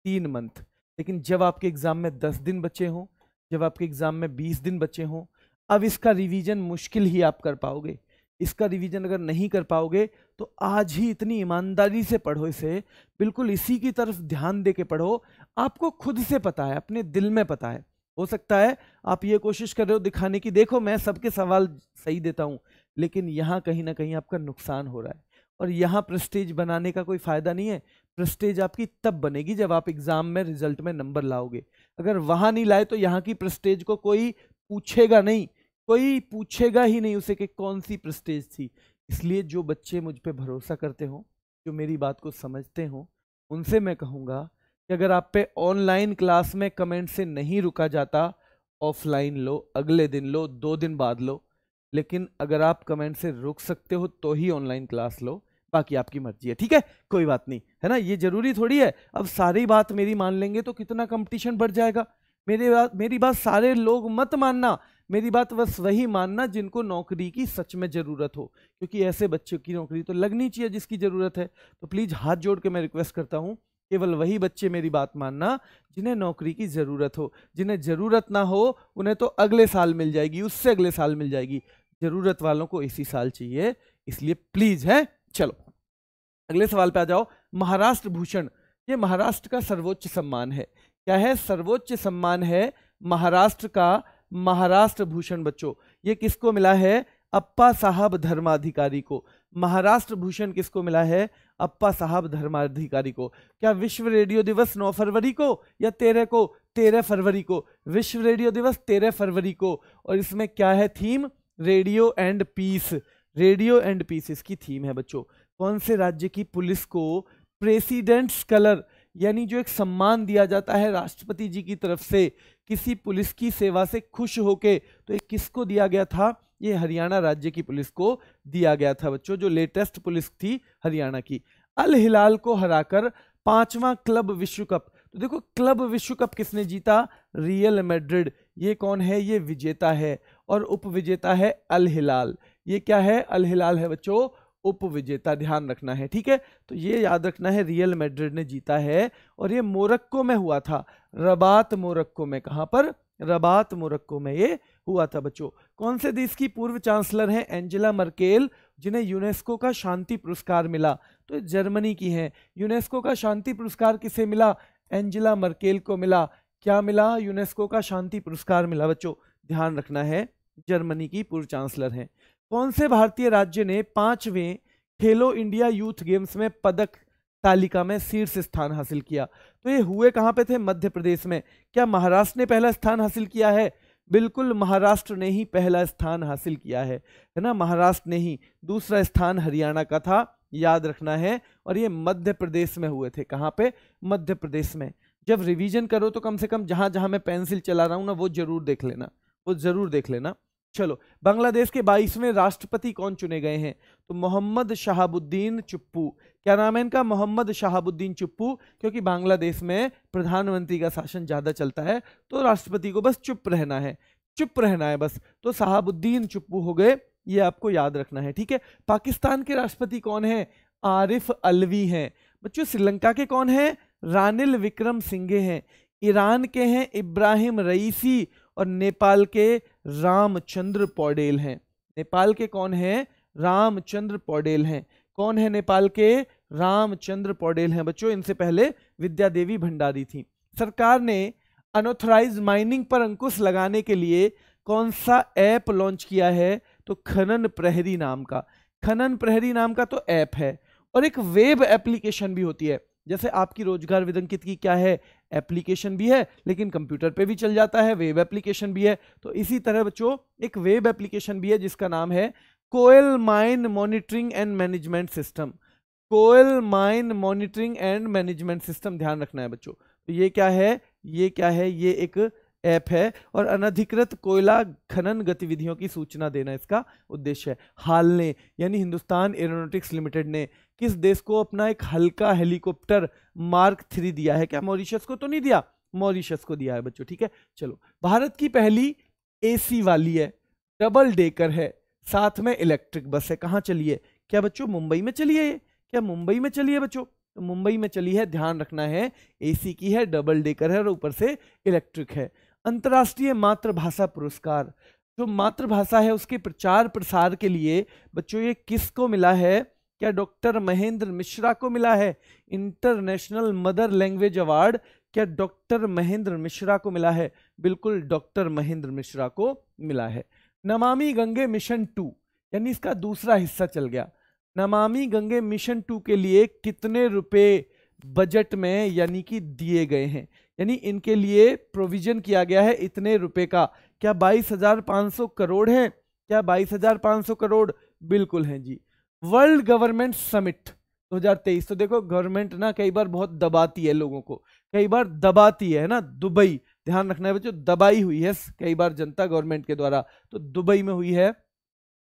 A: तीन मंथ लेकिन जब आपके एग्ज़ाम में दस दिन बचे हों, जब आपके एग्ज़ाम में बीस दिन बचे हों, अब इसका रिवीजन मुश्किल ही आप कर पाओगे। इसका रिवीजन अगर नहीं कर पाओगे तो आज ही इतनी ईमानदारी से पढ़ो इसे, बिल्कुल इसी की तरफ़ ध्यान दे के पढ़ो आपको खुद से पता है, अपने दिल में पता है। हो सकता है आप ये कोशिश कर रहे हो दिखाने की, देखो मैं सबके सवाल सही देता हूँ, लेकिन यहाँ कहीं ना कहीं आपका नुकसान हो रहा है। और यहाँ प्रस्टेज बनाने का कोई फ़ायदा नहीं है। प्रस्टेज आपकी तब बनेगी जब आप एग्ज़ाम में रिज़ल्ट में नंबर लाओगे। अगर वहाँ नहीं लाए तो यहाँ की प्रस्टेज को कोई पूछेगा नहीं। कोई पूछेगा ही नहीं उसे कि कौन सी प्रस्टेज थी। इसलिए जो बच्चे मुझ पर भरोसा करते हो, जो मेरी बात को समझते हो, उनसे मैं कहूँगा कि अगर आप पे ऑनलाइन क्लास में कमेंट से नहीं रुका जाता ऑफलाइन लो, अगले दिन लो, दो दिन बाद लो, लेकिन अगर आप कमेंट से रुक सकते हो तो ही ऑनलाइन क्लास लो, बाकी आपकी मर्ज़ी है। ठीक है? कोई बात नहीं, है ना? ये ज़रूरी थोड़ी है। अब सारी बात मेरी मान लेंगे तो कितना कंपटीशन बढ़ जाएगा? मेरी बात मेरी बात सारे लोग मत मानना। मेरी बात बस वही मानना जिनको नौकरी की सच में ज़रूरत हो, क्योंकि ऐसे बच्चों की नौकरी तो लगनी चाहिए जिसकी ज़रूरत है। तो प्लीज़ हाथ जोड़ के मैं रिक्वेस्ट करता हूँ केवल वही बच्चे मेरी बात मानना जिन्हें नौकरी की ज़रूरत हो। जिन्हें ज़रूरत ना हो, उन्हें तो अगले साल मिल जाएगी, उससे अगले साल मिल जाएगी। ज़रूरत वालों को इसी साल चाहिए, इसलिए प्लीज़ है, चलो। अगले सवाल पे आ जाओ। महाराष्ट्र भूषण, ये महाराष्ट्र का सर्वोच्च सम्मान है। क्या है सर्वोच्च सम्मान है महाराष्ट्र का महाराष्ट्र भूषण बच्चों? ये किसको मिला है? अप्पा साहब धर्माधिकारी को। महाराष्ट्र भूषण किसको मिला है? अप्पा साहब धर्माधिकारी को। क्या विश्व रेडियो दिवस 9 फरवरी को या तेरह को? तेरह फरवरी को। विश्व रेडियो दिवस तेरह फरवरी को। और इसमें क्या है theme? Radio and peace. Radio and peace, इसकी थीम है बच्चों। कौन से राज्य की पुलिस को प्रेसिडेंट्स कलर, यानी जो एक सम्मान दिया जाता है राष्ट्रपति जी की तरफ़ से, किसी पुलिस की सेवा से खुश होके तो एक किसको दिया गया था? ये हरियाणा राज्य की पुलिस को दिया गया था, बच्चों, जो लेटेस्ट पुलिस थी हरियाणा की। अल हिलाल को हराकर पांचवा क्लब विश्व कप। तो देखो, क्लब विश्व कप किसने जीता? Real Madrid. ये कौन है? ये विजेता है और उप विजेता है अल हिलाल। ये क्या है? अल हिलाल है बच्चों उप विजेता ध्यान रखना है, ठीक है? तो ये याद रखना है, रियल मैड्रिड ने जीता है और ये मोरक्को में हुआ था। रबात मोरक्को में। कहाँ पर? रबात मोरक्को में। ये हुआ था, बच्चों। कौन से देश की पूर्व चांसलर हैं एंजेला मर्केल, जिन्हें यूनेस्को का शांति पुरस्कार मिला? तो जर्मनी की हैं। यूनेस्को का शांति पुरस्कार किसे मिला? एंजेला मर्केल को मिला। क्या मिला? यूनेस्को का शांति पुरस्कार मिला। बच्चों, ध्यान रखना है, जर्मनी की पूर्व चांसलर हैं। कौन से भारतीय राज्य ने पाँचवें खेलो इंडिया यूथ गेम्स में पदक तालिका में शीर्ष स्थान हासिल किया? तो ये हुए कहाँ पे थे? मध्य प्रदेश में। क्या महाराष्ट्र ने पहला स्थान हासिल किया है? बिल्कुल महाराष्ट्र ने ही पहला स्थान हासिल किया है है ना? महाराष्ट्र ने ही दूसरा स्थान हरियाणा का था, याद रखना है। और ये मध्य प्रदेश में हुए थे। कहाँ पे? मध्य प्रदेश में। जब रिवीजन करो तो कम से कम जहाँ जहाँ मैं पेंसिल चला रहा हूँ ना, वो ज़रूर देख लेना, वो ज़रूर देख लेना। चलो, बांग्लादेश के बाईसवें राष्ट्रपति कौन चुने गए हैं? तो मोहम्मद शहाबुद्दीन चुप्पू। क्या नाम है इनका? मोहम्मद शहाबुद्दीन चुप्पू, क्योंकि बांग्लादेश में प्रधानमंत्री का शासन ज़्यादा चलता है तो राष्ट्रपति को बस चुप रहना है, चुप रहना है बस। तो शहाबुद्दीन चुप्पू हो गए, ये आपको याद रखना है, ठीक है? पाकिस्तान के राष्ट्रपति कौन है? आरिफ अलवी हैं। बच्चों, श्रीलंका के कौन है? रानिल विक्रम सिंघे हैं। ईरान के हैं इब्राहिम रईसी और नेपाल के रामचंद्र पौडेल हैं। नेपाल के कौन हैं? रामचंद्र पौडेल हैं। कौन है नेपाल के? रामचंद्र पौडेल हैं। बच्चों, इनसे पहले विद्या देवी भंडारी थी। सरकार ने अनऑथराइज माइनिंग पर अंकुश लगाने के लिए कौन सा ऐप लॉन्च किया है? तो खनन प्रहरी नाम का। खनन प्रहरी नाम का तो ऐप है और एक वेब एप्लीकेशन भी होती है। जैसे आपकी रोज़गार विदंकित की क्या है, एप्लीकेशन भी है, लेकिन कंप्यूटर पे भी चल जाता है, वेब एप्लीकेशन भी है। तो इसी तरह बच्चों, एक वेब एप्लीकेशन भी है, जिसका नाम है coal mine monitoring and management system. Coal mine monitoring and management system, ध्यान रखना है बच्चों। तो ये क्या है, ये क्या है, ये एक ऐप है और अनधिकृत कोयला खनन गतिविधियों की सूचना देना इसका उद्देश्य है। हाल ने यानी हिंदुस्तान एरोनॉटिक्स लिमिटेड ने किस देश को अपना एक हल्का हेलीकॉप्टर मार्क थ्री दिया है? क्या मॉरिशस को तो नहीं दिया? मॉरिशस को दिया है बच्चों, ठीक है? चलो, भारत की पहली एसी वाली है, डबल डेकर है, साथ में इलेक्ट्रिक बस है। कहाँ चलिए क्या बच्चों, मुंबई में चलिए ये? क्या मुंबई में चलिए बच्चों? तो मुंबई में चली है, ध्यान रखना है एसी की है, डबल डेकर है और ऊपर से इलेक्ट्रिक है। अंतर्राष्ट्रीय मातृभाषा पुरस्कार। जो मातृभाषा है, उसके प्रचार प्रसार के लिए बच्चों, ये किसको मिला है? क्या डॉक्टर महेंद्र मिश्रा को मिला है? International mother language award. क्या डॉक्टर महेंद्र मिश्रा को मिला है? बिल्कुल डॉक्टर महेंद्र मिश्रा को मिला है। नमामि गंगे मिशन टू, यानी इसका दूसरा हिस्सा चल गया। नमामि गंगे मिशन टू के लिए कितने रुपए बजट में यानी कि दिए गए हैं? यानी इनके लिए प्रोविज़न किया गया है इतने रुपए का। क्या बाईस हज़ार पाँच सौ करोड़ है? क्या बाईस हज़ार पाँच सौ करोड़? बिल्कुल है जी। वर्ल्ड गवर्नमेंट समिट 2023 तो देखो गवर्नमेंट ना कई बार बहुत दबाती है लोगों को। कई बार दबाती है ना? दुबई। ध्यान रखना है बच्चों, दबाई हुई है कई बार जनता गवर्नमेंट के द्वारा। तो दुबई में हुई है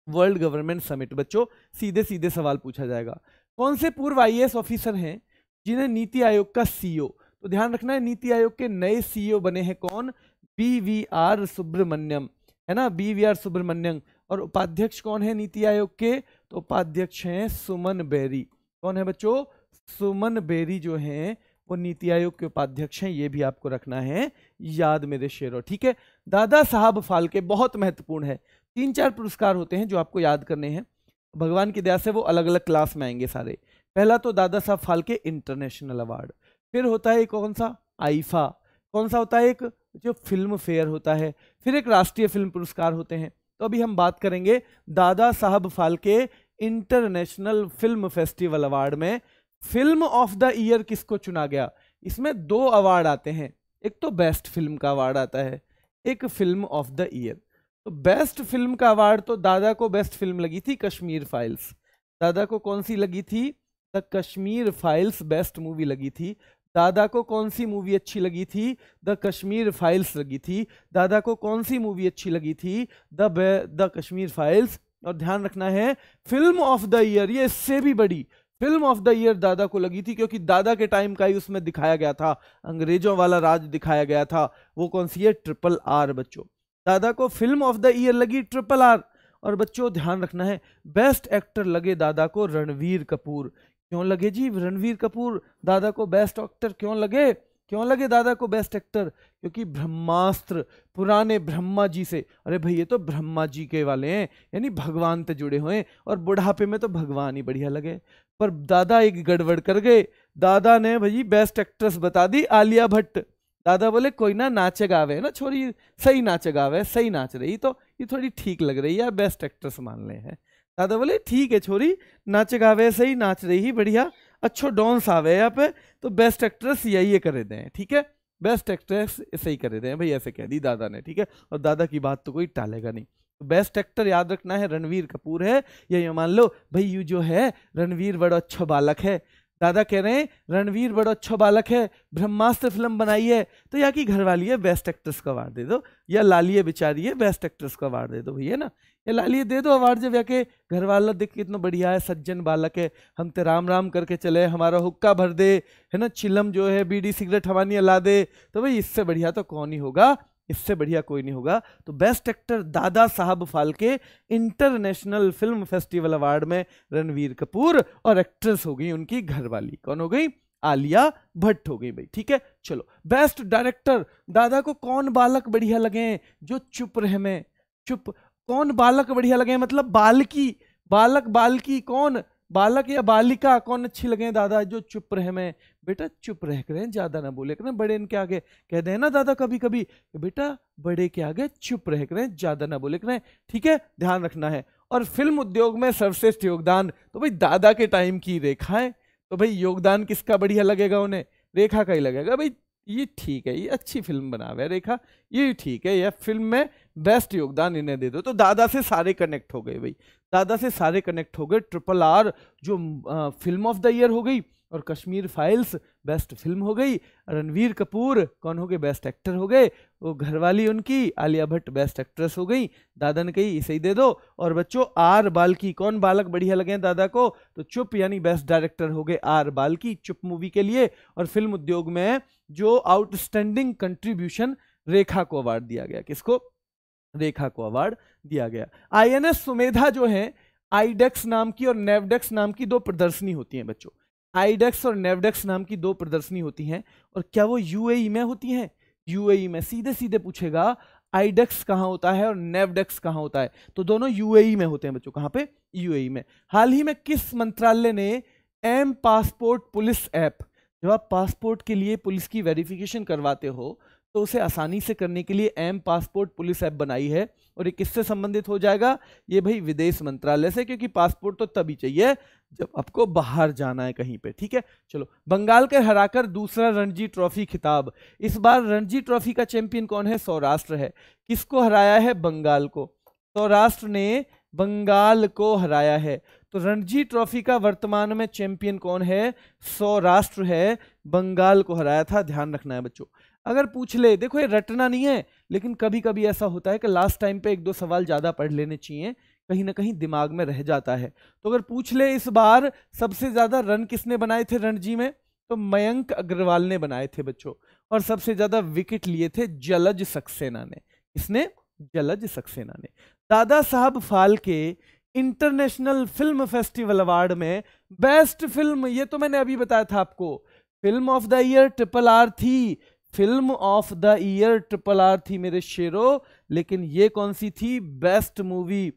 A: वर्ल्ड गवर्नमेंट समिट बच्चों सीधे सीधे सवाल पूछा जाएगा। कौन से पूर्व आईएएस ऑफिसर हैं जिन्हें नीति आयोग का सीईओ तो ध्यान रखना है, नीति आयोग के नए सीईओ बने हैं कौन? बी वी आर सुब्रमण्यम, है ना? B V R Subramanyam. और उपाध्यक्ष कौन है नीति आयोग के? तो उपाध्यक्ष हैं सुमन बेरी। कौन है बच्चों? सुमन बेरी जो हैं, वो नीति आयोग के उपाध्यक्ष हैं, ये भी आपको रखना है याद मेरे शेरों, ठीक है? दादा साहब फालके बहुत महत्वपूर्ण है। तीन चार पुरस्कार होते हैं जो आपको याद करने हैं। भगवान की दया से वो अलग अलग क्लास में आएँगे सारे। पहला तो दादा साहब फालके इंटरनेशनल अवार्ड। फिर होता है कौन सा? आईफा। कौन सा होता है एक जो फ़िल्म फेयर होता है? फिर एक राष्ट्रीय फ़िल्म पुरस्कार होते हैं। तो अभी हम बात करेंगे Dada Saheb Phalke international film festival award में। फ़िल्म ऑफ़ द ईयर किसको चुना गया? इसमें दो अवार्ड आते हैं। एक तो बेस्ट फ़िल्म का अवार्ड आता है, एक फ़िल्म ऑफ़ द ईयर। तो बेस्ट फ़िल्म का अवार्ड तो दादा को बेस्ट फ़िल्म लगी थी कश्मीर फाइल्स। दादा को कौन सी लगी थी? The Kashmir files best movie लगी थी। दादा को कौन सी मूवी अच्छी लगी थी? द कश्मीर फाइल्स लगी थी। दादा को कौन सी मूवी अच्छी लगी थी? The the Kashmir files. और ध्यान रखना है फ़िल्म ऑफ़ द ईयर ये इससे भी बड़ी फ़िल्म ऑफ़ द ईयर दादा को लगी थी, क्योंकि दादा के टाइम का ही उसमें दिखाया गया था। अंग्रेज़ों वाला राज दिखाया गया था। वो कौन सी है? ट्रिपल आर बच्चों। दादा को फ़िल्म ऑफ़ द ईयर लगी ट्रिपल आर और बच्चों, ध्यान रखना है बेस्ट एक्टर लगे दादा को रणवीर कपूर। क्यों लगे जी? रणवीर कपूर दादा को बेस्ट एक्टर क्यों लगे? क्यों लगे दादा को बेस्ट एक्टर क्योंकि ब्रह्मास्त्र, पुराने ब्रह्मा जी से। अरे भाई, ये तो ब्रह्मा जी के वाले हैं, यानी भगवान से जुड़े हुए हैं, और बुढ़ापे में तो भगवान ही बढ़िया लगे। पर दादा एक गड़बड़ कर गए। दादा ने भाई बेस्ट एक्ट्रेस बता दी, आलिया भट्ट। दादा बोले, कोई ना नाच गावे ना, छोरी? सही नाच गावे सही नाच रही तो ये थोड़ी ठीक लग रही है बेस्ट एक्ट्रेस मान ले हैं। दादा बोले, ठीक है छोरी, नाच गावे सही नाच रही ही, बढ़िया। अच्छो डांस आवे यहाँ पे तो बेस्ट एक्ट्रेस यही करे दें, ठीक है? बेस्ट एक्ट्रेस सही करे दें, भाई ऐसे कह दी दादा ने, ठीक है? और दादा की बात तो कोई टालेगा नहीं। तो बेस्ट एक्टर याद रखना है, रणवीर कपूर है। या ये मान लो, भाई यू जो है, रणवीर बड़ा अच्छा बालक है। दादा कह रहे हैं, रणवीर बड़ा अच्छा बालक है, ब्रह्मास्त्र फ़िल्म बनाई है। तो यहाँ की घरवाली है बेस्ट एक्ट्रेस का अवार्ड दे दो। या लाली है बेचारी है बेस्ट एक्ट्रेस का अवार्ड दे दो, भैया ना? या लाली दे दो अवार्ड जब जाके घर वाला देख कितना बढ़िया है, सज्जन बालक है, हम ते राम राम करके चले, हमारा हुक्का भर दे, है ना, चिलम जो है, बीड़ी सिगरेट हमारी ला दे तो भाई इससे बढ़िया तो कौन ही होगा, इससे बढ़िया कोई नहीं होगा। तो best actor Dada Saheb Phalke international film festival award में रणवीर कपूर और एक्ट्रेस हो गई उनकी घरवाली। कौन हो गई? आलिया भट्ट हो गई भाई, ठीक है? चलो बेस्ट डायरेक्टर दादा को कौन बालक बढ़िया लगे जो चुप रहे में? चुप कौन बालक बढ़िया लगे मतलब बालकी, बालक, बालकी कौन? बालक या बालिका कौन अच्छी लगे दादा? जो चुप रहे मैं, बेटा चुप रह कर ज़्यादा ना बोले करें, बड़े इनके आगे कह दे ना दादा कभी कभी बेटा बड़े के आगे चुप रह करें ज़्यादा ना बोले करें, ठीक है? ध्यान रखना है। और फ़िल्म उद्योग में सर्वश्रेष्ठ योगदान तो भाई दादा के टाइम की रेखा है तो भाई योगदान किसका बढ़िया लगेगा उन्हें? रेखा का ही लगेगा। भाई ये ठीक है, ये अच्छी फ़िल्म बना हुआ रेखा, ये ठीक है, यह फ़िल्म में बेस्ट योगदान इन्हें दे दो। तो दादा से सारे कनेक्ट हो गए भाई, दादा से सारे कनेक्ट हो गए ट्रिपल आर जो फ़िल्म ऑफ़ द ईयर हो गई और कश्मीर फाइल्स, बेस्ट फ़िल्म हो गई। रणवीर कपूर, कौन हो गए? बेस्ट एक्टर हो गए। वो घरवाली उनकी, आलिया भट्ट, बेस्ट एक्ट्रेस हो गई। दादा ने कही, इसे ही दे दो। और बच्चों, आर बालकी, कौन बालक बढ़िया लगे दादा को? तो चुप, यानी बेस्ट डायरेक्टर हो गए आर बालकी, चुप मूवी के लिए। और फ़िल्म उद्योग में, जो आउटस्टैंडिंग कंट्रीब्यूशन, रेखा को अवार्ड दिया गया। किसको? रेखा को अवार्ड दिया गया। आईएनएस सुमेधा जो है, आईडेक्स नाम की और नेवडेक्स नाम की दो प्रदर्शनी होती हैं बच्चों। आईडेक्स और नेवडेक्स नाम की दो प्रदर्शनी होती हैं, और क्या वो यूएई में होती हैं? यूएई में सीधे सीधे पूछेगा, आईडेक्स कहाँ होता है और नेवडेक्स कहाँ होता है? तो दोनों यूएई में होते हैं बच्चों, कहाँ पे? यूएई में। हाल ही में किस मंत्रालय ने एम पासपोर्ट पुलिस ऐप, जब आप पासपोर्ट के लिए पुलिस की वेरिफिकेशन करवाते हो तो उसे आसानी से करने के लिए एम पासपोर्ट पुलिस ऐप बनाई है और ये किससे संबंधित हो जाएगा? ये भाई विदेश मंत्रालय से, क्योंकि पासपोर्ट तो तभी चाहिए जब आपको बाहर जाना है कहीं पे, ठीक है? चलो, बंगाल के हराकर दूसरा रणजी ट्रॉफी खिताब। इस बार रणजी ट्रॉफी का चैंपियन कौन है? सौराष्ट्र है। किसको हराया है? बंगाल को। सौराष्ट्र ने बंगाल को हराया है। तो रणजी ट्रॉफी का वर्तमान में चैंपियन कौन है? सौराष्ट्र है। बंगाल को हराया था। ध्यान रखना है बच्चों। अगर पूछ ले, देखो ये रटना नहीं है, लेकिन कभी कभी ऐसा होता है कि लास्ट टाइम पे एक दो सवाल ज़्यादा पढ़ लेने चाहिए, कहीं ना कहीं दिमाग में रह जाता है। तो अगर पूछ ले इस बार, सबसे ज़्यादा रन किसने बनाए थे रणजी में? तो मयंक अग्रवाल ने बनाए थे बच्चों, और सबसे ज़्यादा विकेट लिए थे जलज सक्सेना ने। इसने जलज सक्सेना ने। Dada Saheb Phalke international film festival award में बेस्ट फ़िल्म ये तो मैंने अभी बताया था आपको film of the year triple R थी film of the year triple R थी मेरे शेरो, लेकिन ये कौन सी थी? Best movie,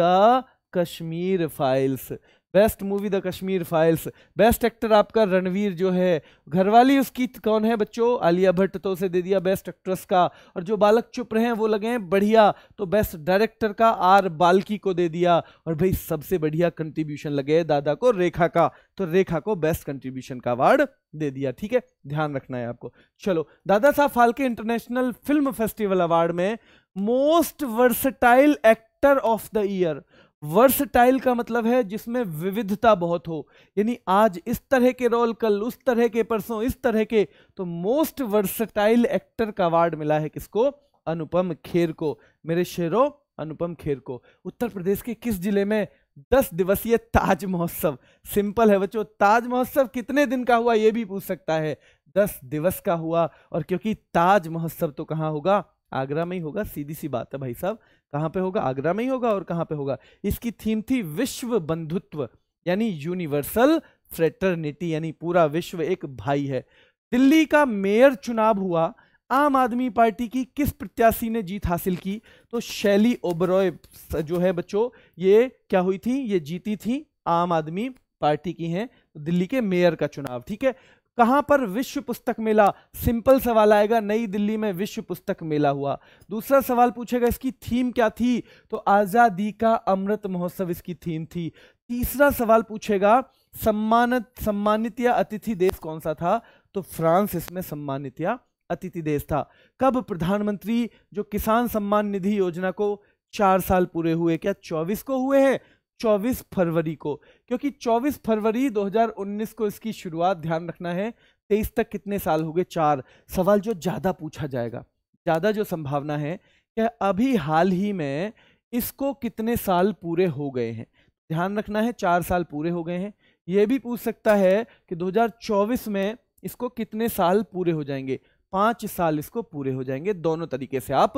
A: the Kashmir files. Best movie the Kashmir files best actor आपका रणवीर जो है, घरवाली उसकी कौन है बच्चों? आलिया भट्ट तो उसे दे दिया बेस्ट एक्ट्रेस का। और जो बालक चुप रहे हैं, वो लगे हैं बढ़िया तो बेस्ट डायरेक्टर का आर बाल्की को दे दिया। और भाई सबसे बढ़िया कंट्रीब्यूशन लगे दादा को रेखा का। तो रेखा को बेस्ट कंट्रीब्यूशन का अवार्ड दे दिया, ठीक है? ध्यान रखना है आपको। चलो, Dada Saheb Phalke international film festival award में most versatile actor of the year versatile का मतलब है जिसमें विविधता बहुत हो। यानी आज इस तरह के रोल, कल उस तरह के, परसों इस तरह के तो मोस्ट वर्सटाइल एक्टर का अवार्ड मिला है किसको? अनुपम खेर को। मेरे शेरों, अनुपम खेर को। उत्तर प्रदेश के किस ज़िले में दस दिवसीय ताज महोत्सव? सिंपल है बच्चों, ताज महोत्सव कितने दिन का हुआ ये भी पूछ सकता है। दस दिवस का हुआ, और क्योंकि ताज महोत्सव तो कहाँ होगा? आगरा में ही होगा, सीधी सी बात है भाई साहब। कहाँ पे होगा? आगरा में ही होगा और कहाँ पे होगा? इसकी थीम थी विश्व बंधुत्व, यानी यूनिवर्सल फ्रेटर्निटी, यानी पूरा विश्व एक भाई है। दिल्ली का मेयर चुनाव हुआ। आम आदमी पार्टी की किस प्रत्याशी ने जीत हासिल की? तो शैली ओबरॉय जो है बच्चों, ये क्या हुई थी? ये जीती थी आम आदमी पार्टी की हैं, दिल्ली के मेयर का चुनाव, ठीक है? कहाँ पर विश्व पुस्तक मेला? सिंपल सवाल आएगा, नई दिल्ली में विश्व पुस्तक मेला हुआ। दूसरा सवाल पूछेगा, इसकी थीम क्या थी? तो आज़ादी का अमृत महोत्सव इसकी थीम थी। तीसरा सवाल पूछेगा, सम्मानित सम्मानित या अतिथि देश कौन सा था? तो फ्रांस इसमें सम्मानित या अतिथि देश था। कब प्रधानमंत्री जो किसान सम्मान निधि योजना को चार साल पूरे हुए, क्या 24 को हुए हैं? 24 फरवरी को, क्योंकि 24 फरवरी 2019 को इसकी शुरुआत ध्यान रखना है, तेईस तक कितने साल हो गए? चार। सवाल जो ज़्यादा पूछा जाएगा, ज़्यादा जो संभावना है कि अभी हाल ही में इसको कितने साल पूरे हो गए हैं? ध्यान रखना है, चार साल पूरे हो गए हैं। यह भी पूछ सकता है कि 2024 में इसको कितने साल पूरे हो जाएँगे? पाँच साल इसको पूरे हो जाएँगे। दोनों तरीके से आप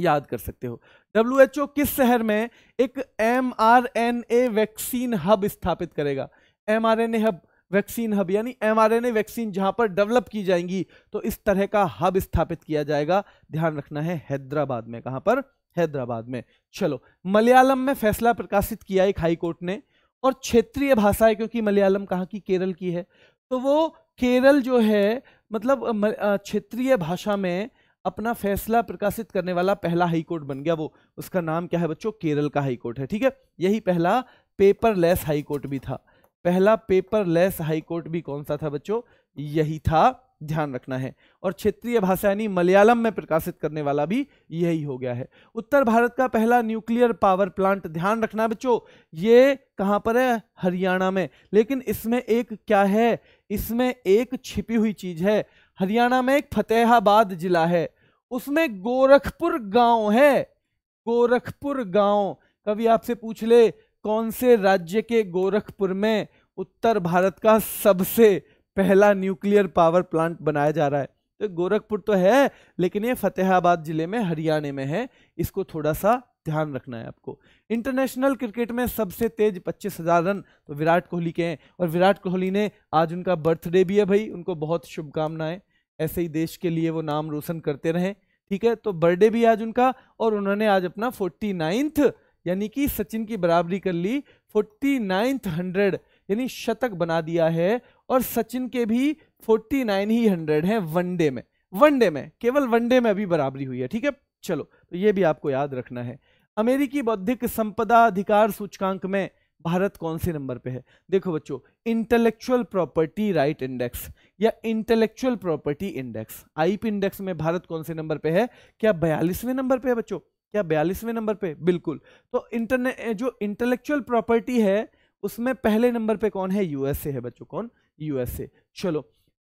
A: याद कर सकते हो। WHO किस शहर में एक M R N A vaccine hub स्थापित करेगा? M R N A hub, vaccine hub, यानी M R N A vaccine जहाँ पर डेवलप की जाएँगी तो इस तरह का हब स्थापित किया जाएगा। ध्यान रखना है, हैदराबाद में। कहाँ पर? हैदराबाद में। चलो, मलयालम में फैसला प्रकाशित किया एक हाई कोर्ट ने, और क्षेत्रीय भाषा है, क्योंकि मलयालम कहाँ की? केरल की है। तो वो केरल जो है मतलब क्षेत्रीय भाषा में अपना फैसला प्रकाशित करने वाला पहला हाई कोर्ट बन गया वो। उसका नाम क्या है बच्चों? केरल का हाई कोर्ट है, ठीक है? यही पहला पेपरलेस हाई कोर्ट भी था। पहला पेपरलेस हाई कोर्ट भी कौन सा था बच्चों? यही था, ध्यान रखना है। और क्षेत्रीय भाषा यानी मलयालम में प्रकाशित करने वाला भी यही हो गया है। उत्तर भारत का पहला न्यूक्लियर पावर प्लांट ध्यान रखना बच्चों, ये कहाँ पर है? हरियाणा में। लेकिन इसमें एक क्या है? इसमें एक छिपी हुई चीज़ है हरियाणा में एक फतेहाबाद जिला है। उसमें गोरखपुर गाँव है। गोरखपुर गाँव। कभी आपसे पूछ ले, कौन से राज्य के गोरखपुर में उत्तर भारत का सबसे पहला न्यूक्लियर पावर प्लांट बनाया जा रहा है? तो गोरखपुर तो है, लेकिन ये फतेहाबाद ज़िले में, हरियाणा में है। इसको थोड़ा सा ध्यान रखना है आपको। इंटरनेशनल क्रिकेट में सबसे तेज पच्चीस हज़ार रन तो विराट कोहली के हैं। और विराट कोहली ने आज उनका बर्थडे भी है भाई। उनको बहुत शुभकामनाएँ। ऐसे ही देश के लिए वो नाम रोशन करते रहें। ठीक है तो बर्थडे भी आज उनका और उन्होंने आज अपना फोर्टी नाइन्थ, यानी कि सचिन की बराबरी कर ली, फोर्टी नाइन्थ हंड्रेड, यानी शतक बना दिया है और सचिन के भी 49 ही हंड्रेड हैं वनडे में। वनडे में, केवल वनडे में अभी बराबरी हुई है। ठीक है, चलो तो ये भी आपको याद रखना है। अमेरिकी बौद्धिक संपदा अधिकार सूचकांक में भारत कौन से नंबर पे है? देखो बच्चों इंटेलेक्चुअल प्रॉपर्टी राइट इंडेक्स या intellectual property index IP index में भारत कौन से नंबर पे है? क्या बयालीसवें नंबर पे है बच्चों? क्या बयालीसवें नंबर पे? बिल्कुल। तो इंटरनेट जो इंटेलेक्चुअल प्रॉपर्टी है, उसमें पहले नंबर पे कौन है? यूएसए है बच्चों, कौन? यूएसए चलो,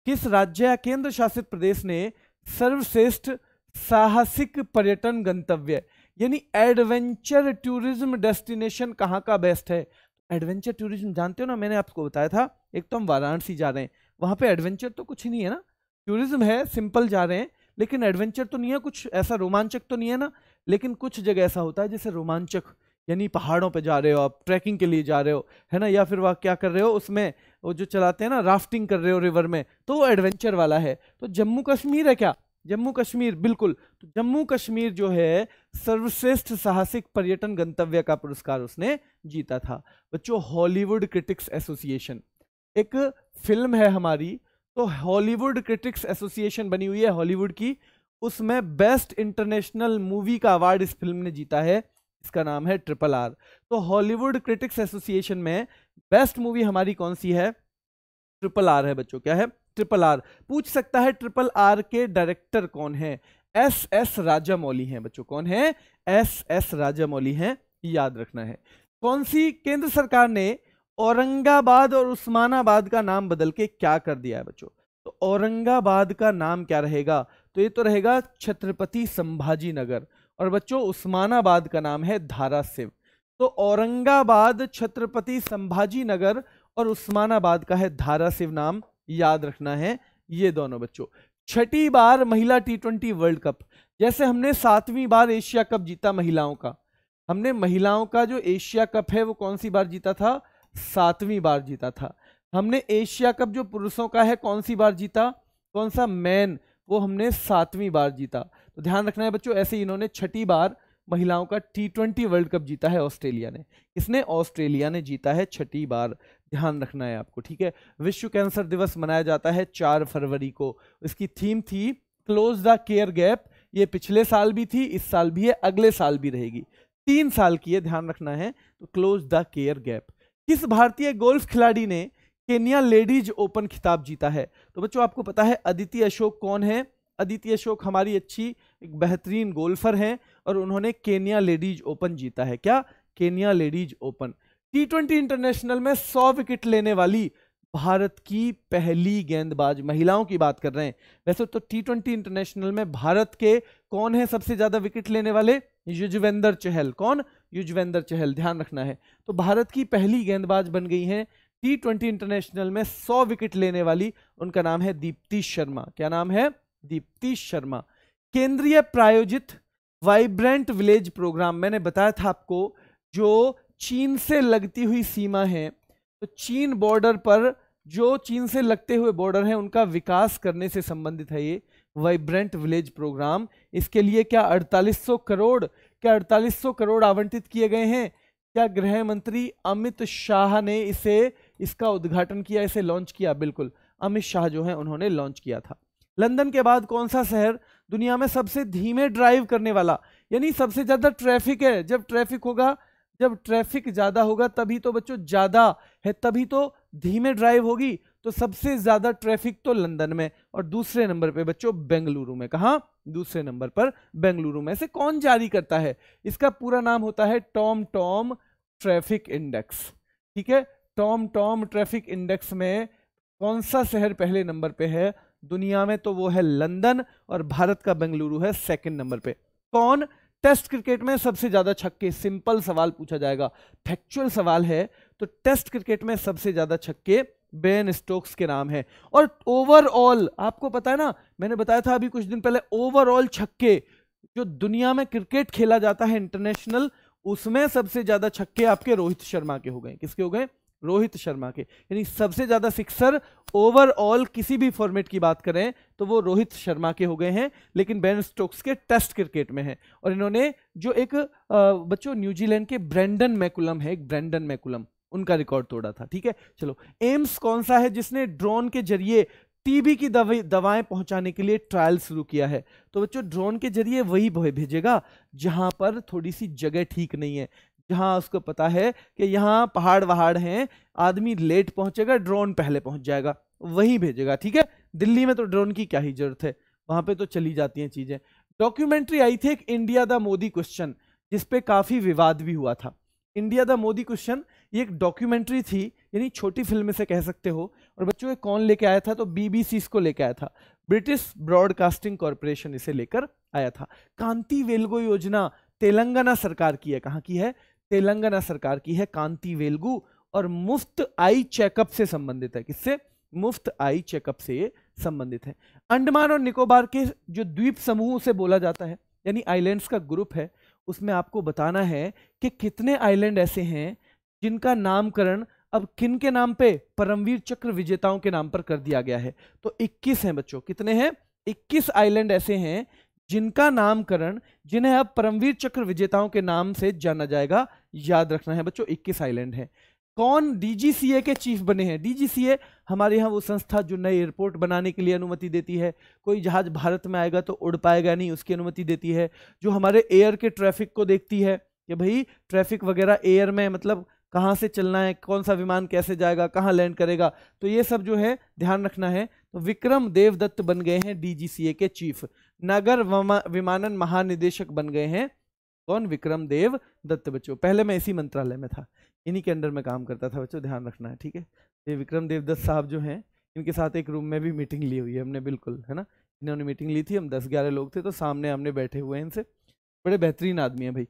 A: किस राज्य या केंद्र शासित प्रदेश ने सर्वश्रेष्ठ साहसिक पर्यटन गंतव्य, यानी एडवेंचर टूरिज़्म डेस्टिनेशन कहाँ का बेस्ट है? एडवेंचर टूरिज़्म जानते हो ना? मैंने आपको बताया था, एक तो हम वाराणसी जा रहे हैं। वहाँ पे एडवेंचर तो कुछ ही नहीं है ना। टूरिज़्म है सिंपल जा रहे हैं, लेकिन एडवेंचर तो नहीं है, कुछ ऐसा रोमांचक तो नहीं है ना। लेकिन कुछ जगह ऐसा होता है जैसे रोमांचक, यानी पहाड़ों पे जा रहे हो आप ट्रैकिंग के लिए जा रहे हो, है ना? या फिर वह क्या कर रहे हो, उसमें वो जो चलाते हैं ना राफ्टिंग कर रहे हो रिवर में तो वो एडवेंचर वाला है। तो जम्मू कश्मीर है क्या? जम्मू कश्मीर, बिल्कुल। तो जम्मू कश्मीर जो है, सर्वश्रेष्ठ साहसिक पर्यटन गंतव्य का पुरस्कार उसने जीता था। बच्चों हॉलीवुड क्रिटिक्स एसोसिएशन एक फ़िल्म है हमारी तो हॉलीवुड क्रिटिक्स एसोसिएशन बनी हुई है हॉलीवुड की। उसमें बेस्ट इंटरनेशनल मूवी का अवार्ड इस फ़िल्म ने जीता है, इसका नाम है ट्रिपल आर। तो हॉलीवुड क्रिटिक्स एसोसिएशन में बेस्ट मूवी हमारी कौन सी है? ट्रिपल आर है बच्चों, क्या है? Triple R. पूछ सकता है ट्रिपल आर के डायरेक्टर कौन है? एस एस राजामौली हैं बच्चों, कौन है? एस एस राजामौली हैं, याद रखना है। कौन सी केंद्र सरकार ने औरंगाबाद और उस्मानाबाद का नाम बदल के क्या कर दिया है बच्चों? तो औरंगाबाद का नाम क्या रहेगा? तो ये तो रहेगा छत्रपति संभाजी नगर और बच्चों, उस्मानाबाद का नाम है धारासिव तो औरंगाबाद छत्रपति संभाजी नगर और उस्मानाबाद का है धारासिव नाम। याद रखना है ये दोनों बच्चों। छठी बार महिला टी ट्वेंटी वर्ल्ड कप। जैसे हमने सातवीं बार एशिया कप जीता महिलाओं का। हमने महिलाओं का जो एशिया कप है, वो कौन सी बार जीता था? सातवीं बार जीता था। हमने एशिया कप जो पुरुषों का है, कौन सी बार जीता? कौन सा मैन? वो हमने सातवीं बार जीता। तो ध्यान रखना है बच्चों, ऐसे इन्होंने छठी बार महिलाओं का टी ट्वेंटी वर्ल्ड कप जीता है ऑस्ट्रेलिया ने। किसने? ऑस्ट्रेलिया ने जीता है छठी बार। ध्यान रखना है आपको, ठीक है? विश्व कैंसर दिवस मनाया जाता है चार फरवरी को। इसकी थीम थी क्लोज द केयर गैप ये पिछले साल भी थी, इस साल भी है, अगले साल भी रहेगी। तीन साल की है, ध्यान रखना है। तो क्लोज द केयर गैप किस भारतीय गोल्फ खिलाड़ी ने केनिया लेडीज़ ओपन खिताब जीता है? तो बच्चों, आपको पता है, अदिति अशोक कौन है? अदिति अशोक हमारी अच्छी, एक बेहतरीन गोल्फर हैं और उन्होंने केनिया लेडीज़ ओपन जीता है। क्या? Kenya ladies open. T twenty international में सौ विकेट लेने वाली भारत की पहली गेंदबाज, महिलाओं की बात कर रहे हैं। वैसे तो टी ट्वेंटी इंटरनेशनल में भारत के कौन है सबसे ज़्यादा विकेट लेने वाले? युजवेंद्र चहल। कौन? युजवेंद्र चहल, ध्यान रखना है। तो भारत की पहली गेंदबाज बन गई हैं टी ट्वेंटी इंटरनेशनल में सौ विकेट लेने वाली, उनका नाम है दीप्ति शर्मा। क्या नाम है? दीप्ति शर्मा। केंद्रीय प्रायोजित वाइब्रेंट विलेज प्रोग्राम, मैंने बताया था आपको, जो चीन से लगती हुई सीमा है। तो चीन बॉर्डर पर जो चीन से लगते हुए बॉर्डर है, उनका विकास करने से संबंधित है ये। वाइब्रेंट विलेज प्रोग्राम इसके लिए क्या 4800 करोड़, क्या 4800 करोड़ आवंटित किए गए हैं? क्या गृह मंत्री अमित शाह ने इसे, इसका उद्घाटन किया, इसे लॉन्च किया? बिल्कुल, अमित शाह जो है, उन्होंने लॉन्च किया था। लंदन के बाद कौन सा शहर दुनिया में सबसे धीमे ड्राइव करने वाला? यानी सबसे ज़्यादा ट्रैफ़िक है। जब ट्रैफ़िक होगा, जब ट्रैफ़िक ज़्यादा होगा, तभी तो बच्चों, ज़्यादा है, तभी तो धीमे ड्राइव होगी। तो सबसे ज़्यादा ट्रैफ़िक तो लंदन में और दूसरे नंबर पे बच्चों बेंगलुरु में। कहा? दूसरे नंबर पर बेंगलुरु में। से कौन जारी करता है? इसका पूरा नाम होता है टॉम टॉम ट्रैफ़िक इंडेक्स। ठीक है? टॉम टॉम ट्रैफ़िक इंडेक्स में कौन सा शहर पहले नंबर पे है? दुनिया में तो वो है लंदन और भारत का बेंगलुरु है सेकंड नंबर पे। कौन? टेस्ट क्रिकेट में सबसे ज़्यादा छक्के। सिंपल सवाल पूछा जाएगा। फैक्चुअल सवाल है तो टेस्ट क्रिकेट में सबसे ज़्यादा छक्के बेन स्टोक्स के नाम है। और ओवरऑल आपको पता है ना, मैंने बताया था अभी कुछ दिन पहले ओवरऑल छक्के, जो दुनिया में क्रिकेट खेला जाता है इंटरनेशनल उसमें सबसे ज़्यादा छक्के आपके रोहित शर्मा के हो गए। किसके हो गए? रोहित शर्मा के। यानी सबसे ज़्यादा सिक्सर ओवरऑल किसी भी फॉर्मेट की बात करें तो वो रोहित शर्मा के हो गए हैं, लेकिन बेन स्टोक्स के टेस्ट क्रिकेट में है। और इन्होंने जो एक बच्चों न्यूजीलैंड के ब्रेंडन मैकुलम है, एक ब्रेंडन मैकुलम उनका रिकॉर्ड तोड़ा था, ठीक है? चलो, एम्स कौन सा है जिसने ड्रोन के ज़रिए टीबी की दवाएँ पहुँचाने के लिए ट्रायल शुरू किया है? तो बच्चों, ड्रोन के ज़रिए वही भेजेगा, जहाँ पर थोड़ी सी जगह ठीक नहीं है, जहाँ उसको पता है कि यहाँ पहाड़ वहाड़ हैं, आदमी लेट पहुंचेगा, ड्रोन पहले पहुँच जाएगा, वही भेजेगा, ठीक है? दिल्ली में तो ड्रोन की क्या ही ज़रूरत है, वहाँ पे तो चली जाती हैं चीज़ें। डॉक्यूमेंट्री आई थी एक इंडिया द मोदी क्वेश्चन जिसपे काफ़ी विवाद भी हुआ था। इंडिया द मोदी क्वेश्चन ये एक डॉक्यूमेंट्री थी, यानी छोटी फ़िल्म से कह सकते हो। और बच्चों, ये कौन लेके आया था? तो बीबीसी इसको लेके आया था। ब्रिटिश ब्रॉडकास्टिंग कॉरपोरेशन इसे लेकर आया था। कांति वेलगो योजना तेलंगाना सरकार की है। कहाँ की है? तेलंगाना सरकार की है कांति वेलगू। और मुफ़्त आई चेकअप से संबंधित है। किससे? मुफ़्त आई चेकअप से ये संबंधित है। अंडमान और निकोबार के जो द्वीप समूह से बोला जाता है, यानी आइलैंड्स का ग्रुप है, उसमें आपको बताना है कि कितने आइलैंड ऐसे हैं जिनका नामकरण अब किन के नाम पे? परमवीर चक्र विजेताओं के नाम पर कर दिया गया है। तो 21 हैं बच्चों, कितने हैं? 21 आइलैंड ऐसे हैं जिनका नामकरण, जिन्हें अब परमवीर चक्र विजेताओं के नाम से जाना जाएगा, याद रखना है बच्चों 21 आइलैंड हैं। कौन? डीजीसीए के चीफ बने हैं। डीजीसीए हमारे यहाँ वो संस्था जो नए एयरपोर्ट बनाने के लिए अनुमति देती है। कोई जहाज़ भारत में आएगा तो उड़ पाएगा नहीं, उसकी अनुमति देती है। जो हमारे एयर के ट्रैफ़िक को देखती है कि भाई ट्रैफ़िक वगैरह एयर में मतलब कहाँ से चलना है, कौन सा विमान कैसे जाएगा, कहाँ लैंड करेगा तो ये सब जो है ध्यान रखना है। तो विक्रम देवदत्त बन गए हैं डीजीसीए के चीफ। नगर विमानन महानिदेशक बन गए हैं। कौन? विक्रम देव दत्त बच्चों। पहले मैं इसी मंत्रालय में था। इन्हीं के अंडर में काम करता था, बच्चों। ध्यान रखना है, ठीक है? ये विक्रम देव दत्त साहब जो हैं, इनके साथ एक रूम में भी मीटिंग ली हुई है हमने, बिल्कुल, है ना? इन्होंने मीटिंग ली थी, हम दस ग्यारह लोग थे तो सामने हमने बैठे हुए हैं इनसे। बड़े बेहतरीन आदमी है भाई।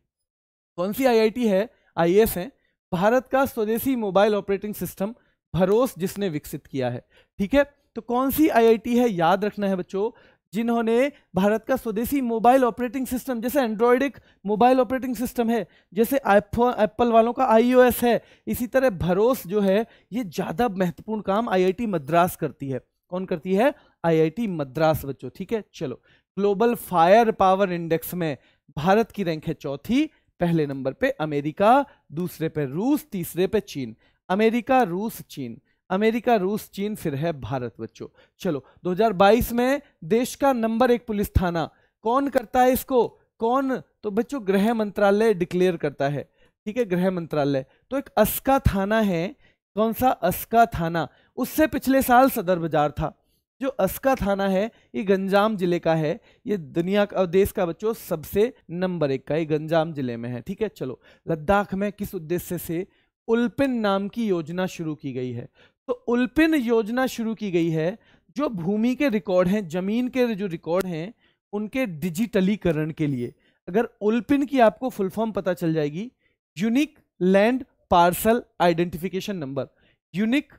A: कौन सी आईआईटी है? आईएएस है। भारत का स्वदेशी मोबाइल ऑपरेटिंग सिस्टम भरोस जिसने विकसित किया है। ठीक है? तो कौन सी आईआईटी है याद रखना है बच्चों, जिन्होंने भारत का स्वदेशी मोबाइल ऑपरेटिंग सिस्टम, जैसे एंड्रॉयड एक मोबाइल ऑपरेटिंग सिस्टम है, जैसे एप्पल वालों का आईओएस है, इसी तरह भरोस जो है, ये ज़्यादा महत्वपूर्ण काम आईआईटी मद्रास करती है। कौन करती है? आईआईटी मद्रास बच्चों, ठीक है? चलो, ग्लोबल फायर पावर इंडेक्स में भारत की रैंक है चौथी पहले नंबर पे अमेरिका, दूसरे पे रूस, तीसरे पे चीन। अमेरिका, रूस, चीन। अमेरिका, रूस, चीन, फिर है भारत, बच्चों। चलो 2022 में देश का नंबर एक पुलिस थाना। कौन करता है इसको? कौन? तो बच्चों, गृह मंत्रालय डिक्लेयर करता है। ठीक है, गृह मंत्रालय। तो एक अस्का थाना है। कौन सा अस्का थाना? उससे पिछले साल सदर बाज़ार था। जो अस्का थाना है, ये गंजाम ज़िले का है। ये दुनिया का देश का बच्चों सबसे नंबर एक का, ये गंजाम ज़िले में है, ठीक है? चलो, लद्दाख में किस उद्देश्य से उल्पिन नाम की योजना शुरू की गई है? तो उल्पिन योजना शुरू की गई है, जो भूमि के रिकॉर्ड हैं, ज़मीन के जो रिकॉर्ड हैं, उनके डिजिटलीकरण के लिए। अगर उल्पिन की आपको फुल फॉर्म पता चल जाएगी, unique land parcel identification number. Unique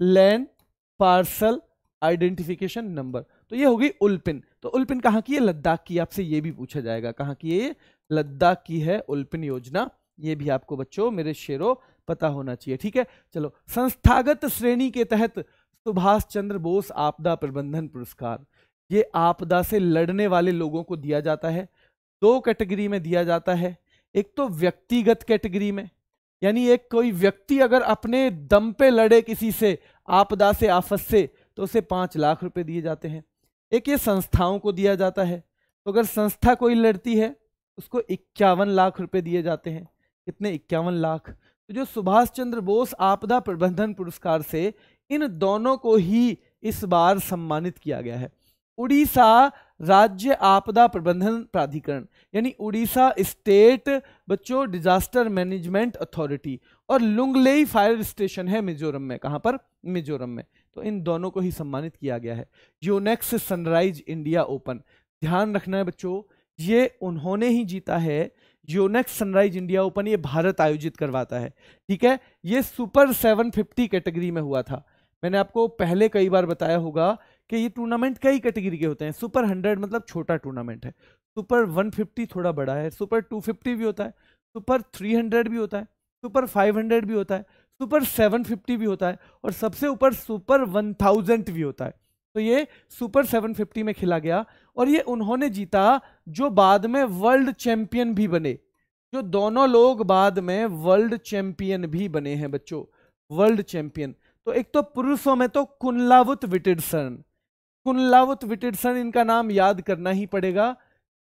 A: land parcel identification number. तो ये होगी उल्पिन। तो उल्पिन कहाँ की है? लद्दाख की। आपसे ये भी पूछा जाएगा कहाँ की है लद्दाख की है उल्पिन योजना। ये भी आपको बच्चों, मेरे शेरों, पता होना चाहिए। ठीक है? चलो, संस्थागत श्रेणी के तहत सुभाष चंद्र बोस आपदा प्रबंधन पुरस्कार। ये आपदा से लड़ने वाले लोगों को दिया जाता है। दो कैटेगरी में दिया जाता है। एक तो व्यक्तिगत कैटेगरी में। यानी एक कोई व्यक्ति अगर अपने दम पे लड़े किसी से, आपदा से, आफत से तो उसे पाँच लाख रुपए दिए जाते हैं। एक ये संस्थाओं को दिया जाता है। तो अगर संस्था कोई लड़ती है, उसको इक्यावन लाख रुपए दिए जाते हैं। कितने? इक्यावन लाख। तो जो सुभाष चंद्र बोस आपदा प्रबंधन पुरस्कार से इन दोनों को ही इस बार सम्मानित किया गया है। उड़ीसा राज्य आपदा प्रबंधन प्राधिकरण, यानी उड़ीसा स्टेट बच्चों डिजास्टर मैनेजमेंट अथॉरिटी और लुंगलेई फायर स्टेशन है मिजोरम में। कहाँ पर? मिजोरम में। तो इन दोनों को ही सम्मानित किया गया है। Yonex sunrise India open. ध्यान रखना है बच्चों, ये उन्होंने ही जीता है। योनेक्स सनराइज इंडिया ओपन, ये भारत आयोजित करवाता है। ठीक है? ये सुपर 750 कैटेगरी में हुआ था। मैंने आपको पहले कई बार बताया होगा कि ये टूर्नामेंट कई कैटेगरी के होते हैं। सुपर 100 मतलब छोटा टूर्नामेंट है। सुपर 150 थोड़ा बड़ा है। सुपर 250 भी होता है। सुपर 300 भी होता है। सुपर 500 भी होता है। सुपर 750 भी होता है और सबसे ऊपर सुपर 1000 भी होता है। तो ये सुपर 750 में खेला गया और ये उन्होंने जीता जो बाद में वर्ल्ड चैंपियन भी बने। जो दोनों लोग बाद में वर्ल्ड चैंपियन भी बने हैं बच्चों वर्ल्ड चैंपियन तो एक तो पुरुषों में तो कुनलावुत विटिडसन। कुनलावुत विटिडसन इनका नाम याद करना ही पड़ेगा।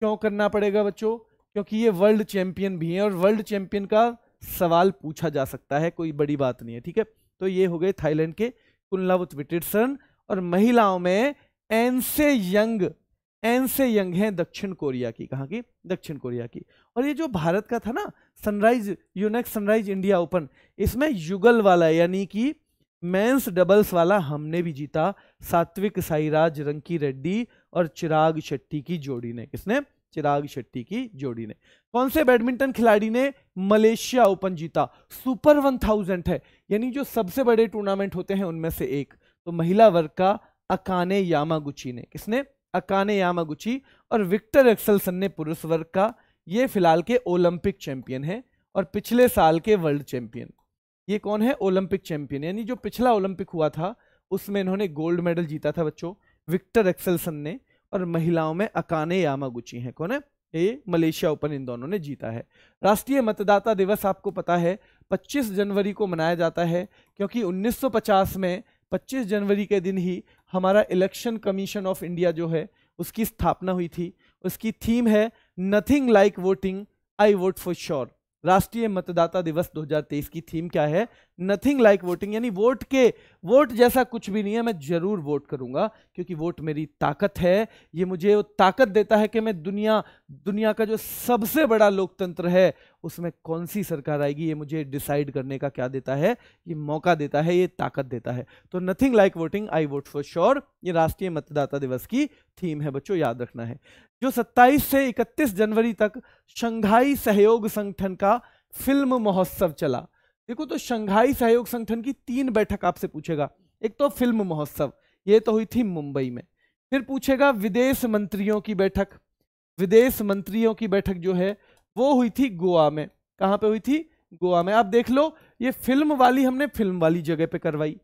A: क्यों करना पड़ेगा बच्चों? क्योंकि ये वर्ल्ड चैंपियन भी हैं और वर्ल्ड चैंपियन का सवाल पूछा जा सकता है, कोई बड़ी बात नहीं है, ठीक है? तो ये हो गए थाईलैंड के कुनलावुत विटिडसन और महिलाओं में एनसे यंग एनसे यंग हैं दक्षिण कोरिया की, कहाँ की? दक्षिण कोरिया की। और ये जो भारत का था ना, sunrise Yonex sunrise India open, इसमें युगल वाला, यानी कि मेंस डबल्स वाला हमने भी जीता, सात्विक साईराज, रंकी रेड्डी और चिराग शेट्टी की जोड़ी ने, किसने? चिराग शेट्टी की जोड़ी ने। कौन से बैडमिंटन खिलाड़ी ने मलेशिया ओपन जीता? सुपर वन थाउज़ेंड है। यानी जो सबसे बड़े टूर्नामेंट होते हैं, उनमें से एक। तो महिला वर्ग का अकाने यामागुची ने। किसने? अकाने यामागुची और विक्टर एक्सलसन ने पुरुष वर्ग का। ये फ़िलहाल के ओलंपिक चैंपियन है और पिछले साल के वर्ल्ड चैंपियन। ये कौन है? Olympic champion. यानी जो पिछला ओलंपिक हुआ था, उसमें इन्होंने गोल्ड मेडल जीता था बच्चों, विक्टर एक्सलसन ने। और महिलाओं में अकाने यामागुची हैं। कौन है? ये मलेशिया ओपन इन दोनों ने जीता है। राष्ट्रीय मतदाता दिवस आपको पता है 25 जनवरी को मनाया जाता है, क्योंकि 1950 में 25 जनवरी के दिन ही हमारा इलेक्शन कमीशन ऑफ़ इंडिया जो है, उसकी स्थापना हुई थी। उसकी थीम है nothing like voting, I vote for sure. राष्ट्रीय मतदाता दिवस 2023 की थीम क्या है? नथिंग लाइक वोटिंग यानी वोट के वोट जैसा कुछ भी नहीं है, मैं ज़रूर वोट करूँगा, क्योंकि वोट मेरी ताकत है। ये मुझे वो ताकत देता है कि मैं दुनिया दुनिया का जो सबसे बड़ा लोकतंत्र है, उसमें कौन सी सरकार आएगी, ये मुझे डिसाइड करने का क्या देता है? ये मौका देता है, ये ताकत देता है। तो nothing like voting I vote for sure ये राष्ट्रीय मतदाता दिवस की थीम है, बच्चों, याद रखना है। जो 27 से 31 जनवरी तक शंघाई सहयोग संगठन का फ़िल्म महोत्सव चला देखो तो शंघाई सहयोग संगठन की तीन बैठक आपसे पूछेगा। एक तो फ़िल्म महोत्सव, ये तो हुई थी मुंबई में। फिर पूछेगा विदेश मंत्रियों की बैठक। विदेश मंत्रियों की बैठक जो है, वो हुई थी गोवा में। कहाँ पे हुई थी? गोवा में। आप देख लो, ये फ़िल्म वाली हमने फ़िल्म वाली जगह पे करवाई।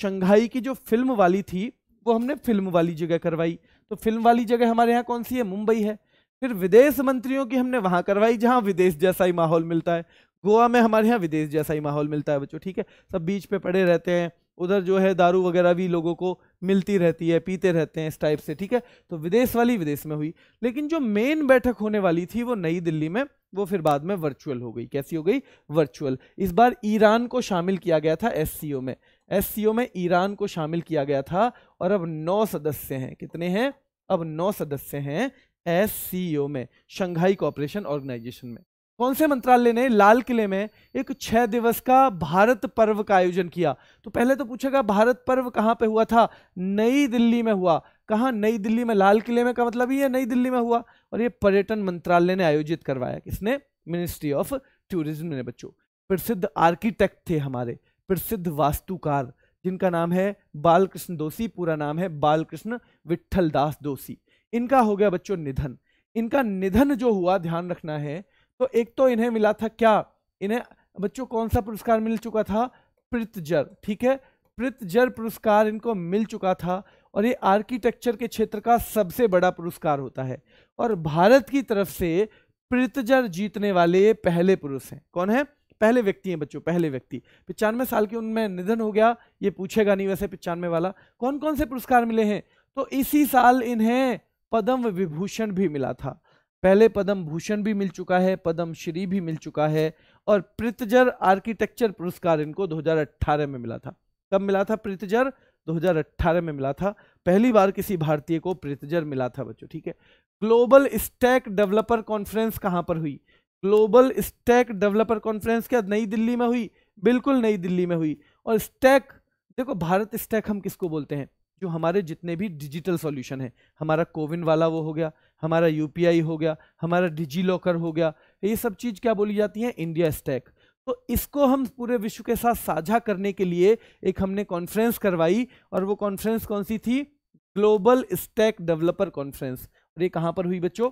A: शंघाई की जो फ़िल्म वाली थी, वो हमने फ़िल्म वाली जगह करवाई। तो फ़िल्म वाली जगह हमारे यहाँ कौन सी है? मुंबई है। फिर विदेश मंत्रियों की हमने वहाँ करवाई, जहाँ विदेश जैसा ही माहौल मिलता है। गोवा में हमारे यहाँ विदेश जैसा ही माहौल मिलता है बच्चों, ठीक है? सब बीच पे पड़े रहते हैं, उधर जो है दारू वगैरह भी लोगों को मिलती रहती है, पीते रहते हैं इस टाइप से, ठीक है? तो विदेश वाली विदेश में हुई, लेकिन जो मेन बैठक होने वाली थी वो नई दिल्ली में, वो फिर बाद में वर्चुअल हो गई। कैसी हो गई? वर्चुअल इस बार ईरान को शामिल किया गया था एससीओ में। एससीओ में ईरान को शामिल किया गया था और अब नौ सदस्य हैं। कितने हैं? अब नौ सदस्य हैं एससीओ में शंघाई कॉपरेशन ऑर्गेनाइजेशन में। कौन से मंत्रालय ने लाल किले में एक छह दिवस का भारत पर्व का आयोजन किया? तो पहले तो पूछेगा, भारत पर्व कहाँ पे हुआ था? नई दिल्ली में हुआ। कहा? नई दिल्ली में लाल किले में का मतलब ये नई दिल्ली में हुआ। और ये पर्यटन मंत्रालय ने आयोजित करवाया किसने? मिनिस्ट्री ऑफ़ टूरिज़्म ने, बच्चों। प्रसिद्ध आर्किटेक्ट थे हमारे। प्रसिद्ध वास्तुकार, जिनका नाम है बालकृष्ण दोषी पूरा नाम है बालकृष्ण विठल दास दोषी इनका हो गया बच्चों निधन। इनका निधन जो हुआ, ध्यान रखना है तो एक तो इन्हें मिला था क्या? इन्हें, बच्चों, कौन सा पुरस्कार मिल चुका था? पृथजर ठीक है? पृथजर पुरस्कार इनको मिल चुका था और ये आर्किटेक्चर के क्षेत्र का सबसे बड़ा पुरस्कार होता है। और भारत की तरफ़ से पृथजर जीतने वाले पहले पुरुष हैं। कौन है? पहले व्यक्ति हैं बच्चों, पहले व्यक्ति। पिचानवे साल के उनमें निधन हो गया, ये पूछेगा नहीं वैसे पिचानवे वाला। कौन कौन से पुरस्कार मिले हैं? तो इसी साल इन्हें पद्म विभूषण भी मिला था। पहले पद्म भूषण भी मिल चुका है, पद्म श्री भी मिल चुका है और पृथजर आर्किटेक्चर पुरस्कार इनको 2018 में मिला था। कब मिला था पृथजर 2018 में मिला था। पहली बार किसी भारतीय को पृथजर मिला था बच्चों, ठीक है? ग्लोबल स्टैक डेवलपर कॉन्फ्रेंस कहाँ पर हुई? ग्लोबल स्टैक डेवलपर कॉन्फ्रेंस क्या नई दिल्ली में हुई? बिल्कुल नई दिल्ली में हुई। और स्टैक, देखो, भारत स्टैक हम किसको बोलते हैं? जो हमारे जितने भी डिजिटल सॉल्यूशन है, हमारा कोविन वाला वो हो गया, हमारा यूपीआई हो गया, हमारा डिजी लॉकर हो गया, ये सब चीज़ क्या बोली जाती है? इंडिया स्टैक तो इसको हम पूरे विश्व के साथ साझा करने के लिए एक हमने कॉन्फ्रेंस करवाई और वो कॉन्फ्रेंस कौन सी थी? ग्लोबल स्टैक डेवलपर कॉन्फ्रेंस और ये कहाँ पर हुई बच्चों?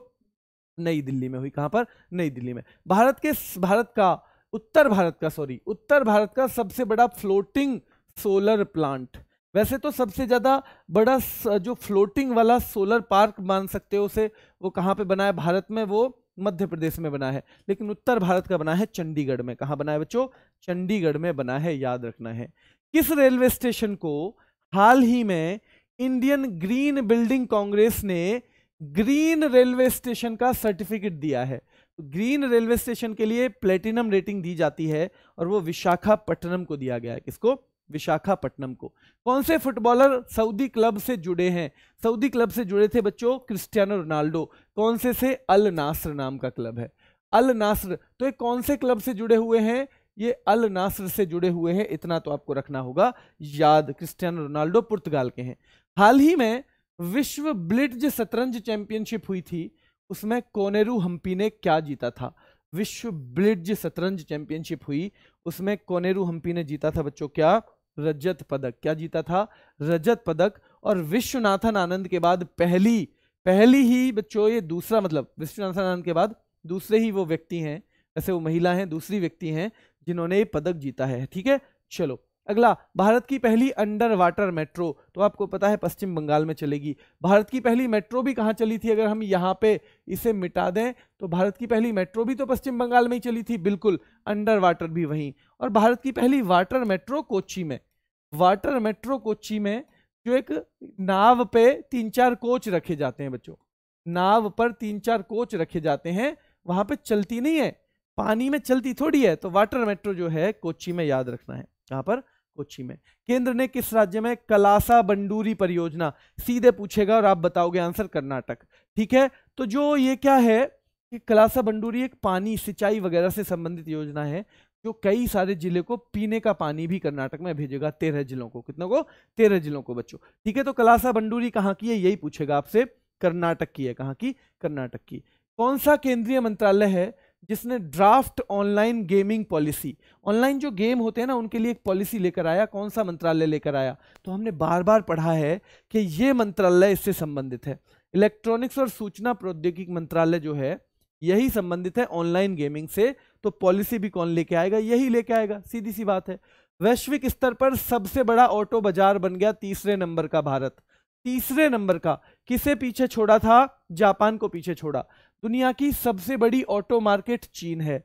A: नई दिल्ली में हुई। कहाँ पर? नई दिल्ली में। भारत के भारत का, उत्तर भारत का सॉरी उत्तर भारत का सबसे बड़ा फ्लोटिंग सोलर प्लांट वैसे तो सबसे ज़्यादा बड़ा जो फ्लोटिंग वाला सोलर पार्क मान सकते हो उसे, वो कहाँ पे बना है? भारत में वो मध्य प्रदेश में बना है। लेकिन उत्तर भारत का बना है चंडीगढ़ में। कहाँ बना है बच्चों? चंडीगढ़ में बना है, याद रखना है। किस रेलवे स्टेशन को हाल ही में इंडियन ग्रीन बिल्डिंग कांग्रेस ने ग्रीन रेलवे स्टेशन का सर्टिफिकेट दिया है? ग्रीन रेलवे स्टेशन के लिए प्लेटिनम रेटिंग दी जाती है और वो विशाखापट्टनम को दिया गया है। किसको? विशाखापट्टनम को। कौन से फुटबॉलर सऊदी क्लब से जुड़े हैं? सऊदी क्लब से जुड़े थे बच्चों क्रिस्टियानो रोनाल्डो। कौन से से? अल नासर नाम का क्लब है। अल नासर तो ये कौन से क्लब से जुड़े हुए हैं? ये अल नासर से जुड़े हुए हैं, इतना तो आपको रखना होगा। याद, क्रिस्टियानो रोनाल्डो पुर्तगाल के हैं। हाल ही में विश्व ब्लिट्ज शतरंज चैंपियनशिप हुई थी, उसमें कोनेरू हम्पी ने क्या जीता था? विश्व ब्लिट्ज शतरंज चैंपियनशिप हुई, उसमें कोनेरू हम्पी ने जीता था बच्चों क्या? रजत पदक। क्या जीता था? रजत पदक और विश्वनाथन आनंद के बाद पहली पहली ही बच्चों, ये दूसरा मतलब विश्वनाथन आनंद के बाद दूसरे ही वो व्यक्ति हैं ऐसे वो महिला हैं, दूसरी व्यक्ति हैं जिन्होंने ये पदक जीता है, ठीक है? चलो, अगला, भारत की पहली अंडर वाटर मेट्रो तो आपको पता है पश्चिम बंगाल में चलेगी। भारत की पहली मेट्रो भी कहाँ चली थी? अगर हम यहाँ पे इसे मिटा दें तो भारत की पहली मेट्रो भी तो पश्चिम बंगाल में ही चली थी, बिल्कुल, अंडर वाटर भी वहीं। और भारत की पहली वाटर मेट्रो कोची में वाटर मेट्रो कोची में जो एक नाव पे तीन चार कोच रखे जाते हैं बच्चों। नाव पर तीन चार कोच रखे जाते हैं, वहाँ पे चलती नहीं है, पानी में चलती थोड़ी है तो वाटर मेट्रो जो है कोची में याद रखना है। कहाँ पर कोची में। केंद्र ने किस राज्य में कलासा बंडूरी परियोजना? सीधे पूछेगा और आप बताओगे आंसर कर्नाटक। ठीक है? तो जो ये क्या है कि कलासा बंडूरी एक पानी सिंचाई वगैरह से संबंधित योजना है जो कई सारे ज़िले को पीने का पानी भी कर्नाटक में भेजेगा तेरह जिलों को। कितनों को? तेरह जिलों को, बच्चों। ठीक है तो कलासा बंडूरी कहाँ की है? यही पूछेगा आपसे। कर्नाटक की है, कहाँ की? कर्नाटक की। कौन सा केंद्रीय मंत्रालय है जिसने draft online gaming policy? Online जो गेम होते हैं ना, उनके लिए एक पॉलिसी लेकर आया। कौन सा मंत्रालय लेकर आया? तो हमने बार बार पढ़ा है कि ये मंत्रालय इससे संबंधित है। इलेक्ट्रॉनिक्स और सूचना प्रौद्योगिकी मंत्रालय जो है, यही संबंधित है ऑनलाइन गेमिंग से। तो पॉलिसी भी कौन लेके आएगा? यही लेके आएगा। सीधी सी बात है। वैश्विक स्तर पर सबसे बड़ा ऑटो बाज़ार बन गया तीसरे नंबर का भारत। तीसरे नंबर का। किसे पीछे छोड़ा था? जापान को पीछे छोड़ा। दुनिया की सबसे बड़ी ऑटो मार्केट चीन है।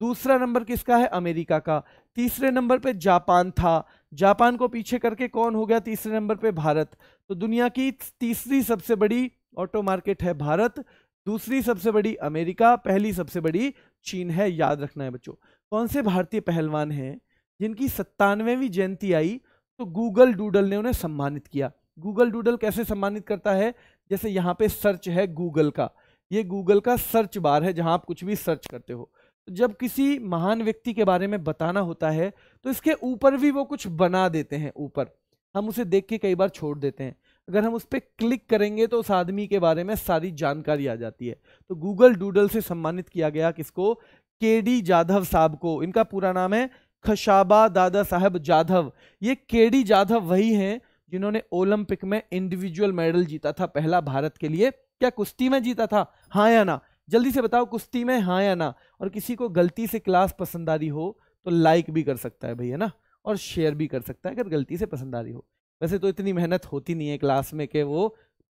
A: दूसरा नंबर किसका है? अमेरिका का। तीसरे नंबर पे जापान था। जापान को पीछे करके कौन हो गया? तीसरे नंबर पे भारत। तो दुनिया की तीसरी सबसे बड़ी ऑटो मार्केट है भारत। दूसरी सबसे बड़ी अमेरिका, पहली सबसे बड़ी चीन है, याद रखना है बच्चों। कौन से भारतीय पहलवान हैं जिनकी सत्तानवेवीं जयंती आई तो गूगल डूडल ने उन्हें सम्मानित किया। गूगल डूडल कैसे सम्मानित करता है? जैसे यहाँ पे सर्च है गूगल का। ये गूगल का सर्च बार है जहाँ आप कुछ भी सर्च करते हो। तो जब किसी महान व्यक्ति के बारे में बताना होता है तो इसके ऊपर भी वो कुछ बना देते हैं, ऊपर। हम उसे देख के कई बार छोड़ देते हैं। अगर हम उस पर क्लिक करेंगे तो उस आदमी के बारे में सारी जानकारी आ जाती है। तो गूगल डूडल से सम्मानित किया गया किसको? के डी जाधव साहब को। इनका पूरा नाम है खशाबा दादा साहब जाधव। ये के डी जाधव वही हैं जिन्होंने ओलंपिक में इंडिविजुअल मेडल जीता था पहला भारत के लिए। क्या कुश्ती में जीता था? हाँ या ना? जल्दी से बताओ कुश्ती में हाँ या ना? और किसी को गलती से क्लास पसंद आ रही हो तो लाइक भी कर सकता है भैया ना? और शेयर भी कर सकता है अगर गलती से पसंद आ रही हो। वैसे तो इतनी मेहनत होती नहीं है क्लास में कि वो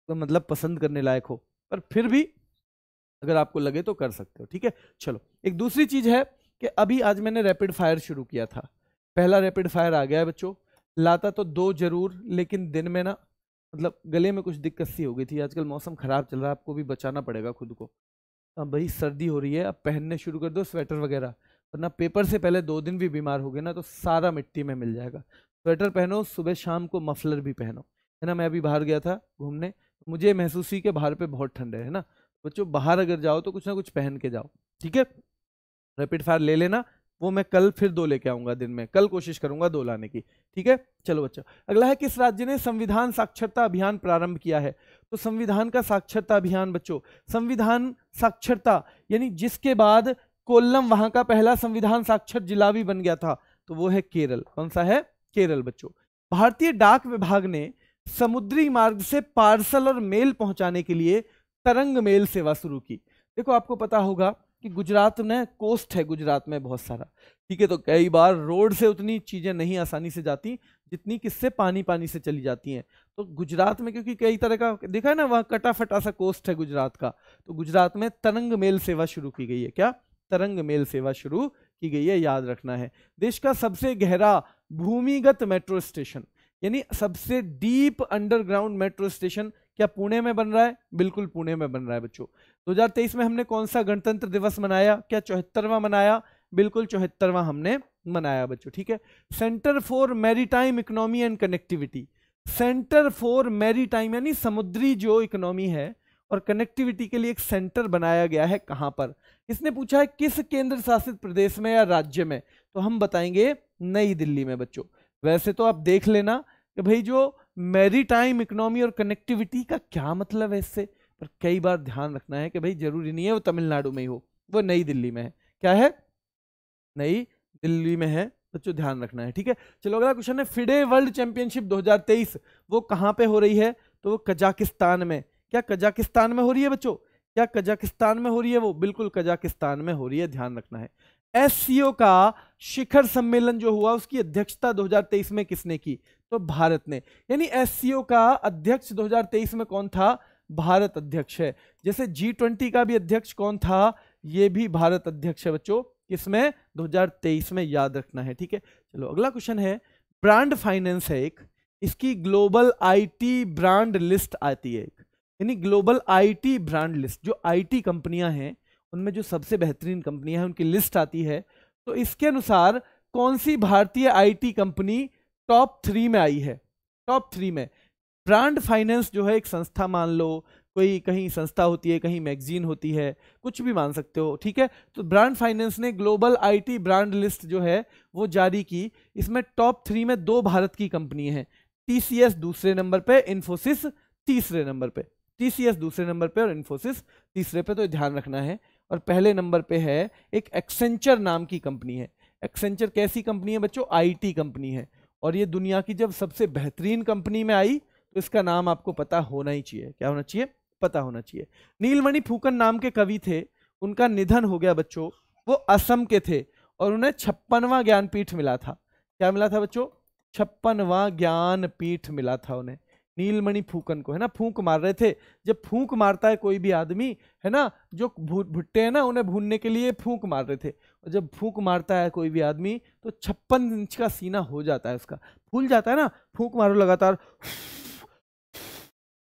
A: तो मतलब पसंद करने लायक हो। पर फिर भी अगर आपको लगे तो कर सकते हो, ठीक है? चलो, एक दूसरी चीज़ है कि अभी आज मैंने रैपिड फायर शुरू किया था। पहला रैपिड फायर आ गया है बच्चों, लाता तो दो ज़रूर, लेकिन दिन में ना मतलब गले में कुछ दिक्कत सी हो गई थी। आजकल मौसम ख़राब चल रहा है, आपको भी बचाना पड़ेगा खुद को। अब भाई सर्दी हो रही है, अब पहनने शुरू कर दो स्वेटर वगैरह, वरना पेपर से पहले दो दिन भी बीमार हो गए ना तो सारा मिट्टी में मिल जाएगा। स्वेटर पहनो, सुबह शाम को मफलर भी पहनो। है ना? मैं अभी बाहर गया था घूमने तो मुझे महसूस हुई कि बाहर पे बहुत ठंड है ना? बच्चों, बाहर अगर जाओ तो कुछ ना कुछ पहन के जाओ, ठीक है? रैपिड फायर ले लेना, वो मैं कल फिर दो लेके आऊँगा दिन में, कल कोशिश करूँगा दो लाने की, ठीक है? चलो बच्चा, अगला है किस राज्य ने संविधान साक्षरता अभियान प्रारंभ किया है। तो संविधान का साक्षरता अभियान बच्चों, संविधान साक्षरता, यानी जिसके बाद कोल्लम, वहाँ का पहला संविधान साक्षर जिला भी बन गया था तो वो है केरल। कौन सा है? केरल बच्चों। भारतीय डाक विभाग ने समुद्री मार्ग से पार्सल और मेल पहुँचाने के लिए तरंग मेल सेवा शुरू की। देखो, आपको पता होगा कि गुजरात में कोस्ट है, गुजरात में बहुत सारा। ठीक है तो कई बार रोड से उतनी चीज़ें नहीं आसानी से जाती, जितनी किससे पानी पानी से चली जाती हैं। तो गुजरात में, क्योंकि कई तरह का, देखा है ना, वहाँ कटा फटा सा कोस्ट है गुजरात का तो गुजरात में तरंग मेल सेवा शुरू की गई है। क्या? तरंग मेल सेवा शुरू की गई है, याद रखना है। देश का सबसे गहरा भूमिगत मेट्रो स्टेशन, यानी सबसे डीप अंडरग्राउंड मेट्रो स्टेशन क्या पुणे में बन रहा है? बिल्कुल पुणे में बन रहा है बच्चों। 2023 में हमने कौन सा गणतंत्र दिवस मनाया? क्या चौहत्तरवा मनाया? बिल्कुल चौहत्तरवा हमने मनाया बच्चों, ठीक है? Centre for maritime economy and connectivity. Centre for maritime यानी समुद्री जो इकोनॉमी है और कनेक्टिविटी के लिए एक सेंटर बनाया गया है कहाँ पर? इसने पूछा है, किस केंद्र शासित प्रदेश में या राज्य में? तो हम बताएँगे नई दिल्ली में, बच्चों। वैसे तो आप देख लेना कि भाई जो मैरीटाइम इकोनॉमी और कनेक्टिविटी का क्या मतलब है इससे? पर कई बार ध्यान रखना है कि भाई ज़रूरी नहीं है वो तमिलनाडु में ही हो, वो नई दिल्ली में है। क्या है? नई दिल्ली में है, बच्चों, ध्यान रखना है, ठीक है? चलो, अगला क्वेश्चन है, फिडे वर्ल्ड चैंपियनशिप 2023 वो कहाँ पे हो रही है? तो वो कजाकिस्तान में। क्या कजाकिस्तान में हो रही है, बच्चों? क्या कजाकिस्तान में हो रही है वो? बिल्कुल कजाकिस्तान में हो रही है, ध्यान रखना है। एससीओ का शिखर सम्मेलन जो हुआ, उसकी अध्यक्षता 2023 में किसने की? तो भारत ने। यानी एससीओ का अध्यक्ष 2023 में कौन था? भारत अध्यक्ष है। जैसे जी ट्वेंटी का भी अध्यक्ष कौन था? ये भी भारत अध्यक्ष है बच्चों। किसमें? 2023 में, याद रखना है, ठीक है? चलो, अगला क्वेश्चन है। ब्रांड फाइनेंस है एक। इसकी ग्लोबल आईटी ब्रांड लिस्ट आती है एक। यानी ग्लोबल आईटी ब्रांड लिस्ट, जो आईटी कंपनियाँ हैं, उनमें जो सबसे बेहतरीन कंपनियाँ हैं, उनकी लिस्ट आती है। तो इसके अनुसार कौन सी भारतीय आईटी कंपनी टॉप थ्री में आई है? टॉप थ्री में। ब्रांड फाइनेंस जो है, एक संस्था मान लो, कोई कहीं संस्था होती है, कहीं मैगजीन होती है, कुछ भी मान सकते हो, ठीक है? तो ब्रांड फाइनेंस ने ग्लोबल आईटी ब्रांड लिस्ट जो है, वो जारी की। इसमें टॉप थ्री में दो भारत की कंपनी है, टीसीएस दूसरे नंबर पे, इन्फोसिस तीसरे नंबर पे। टीसीएस दूसरे नंबर पे और इन्फोसिस तीसरे पे तो ध्यान रखना है। और पहले नंबर पे है, एक एक्सेंचर नाम की कंपनी है। एक्सेंचर कैसी कंपनी है बच्चों? आईटी कंपनी है। और ये दुनिया की जब सबसे बेहतरीन कंपनी में आई तो इसका नाम आपको पता होना ही चाहिए। क्या होना चाहिए? पता होना चाहिए। नीलमणि फूकन नाम के कवि थे। उनका निधन हो गया बच्चों। वो असम के थे और उन्हें छप्पनवा ज्ञानपीठ मिला था। क्या मिला था बच्चों? छप्पनवा ज्ञानपीठ मिला था उन्हें। नीलमणि फूकन को, है ना? फूंक मार रहे थे। जब फूंक मारता है कोई भी आदमी, है ना? जो भुट्टे हैं ना, उन्हें भूनने के लिए फूंक मार रहे थे। और जब फूंक मारता है कोई भी आदमी तो छप्पन इंच का सीना हो जाता है उसका। फूल जाता है ना? फूंक मारो लगातार।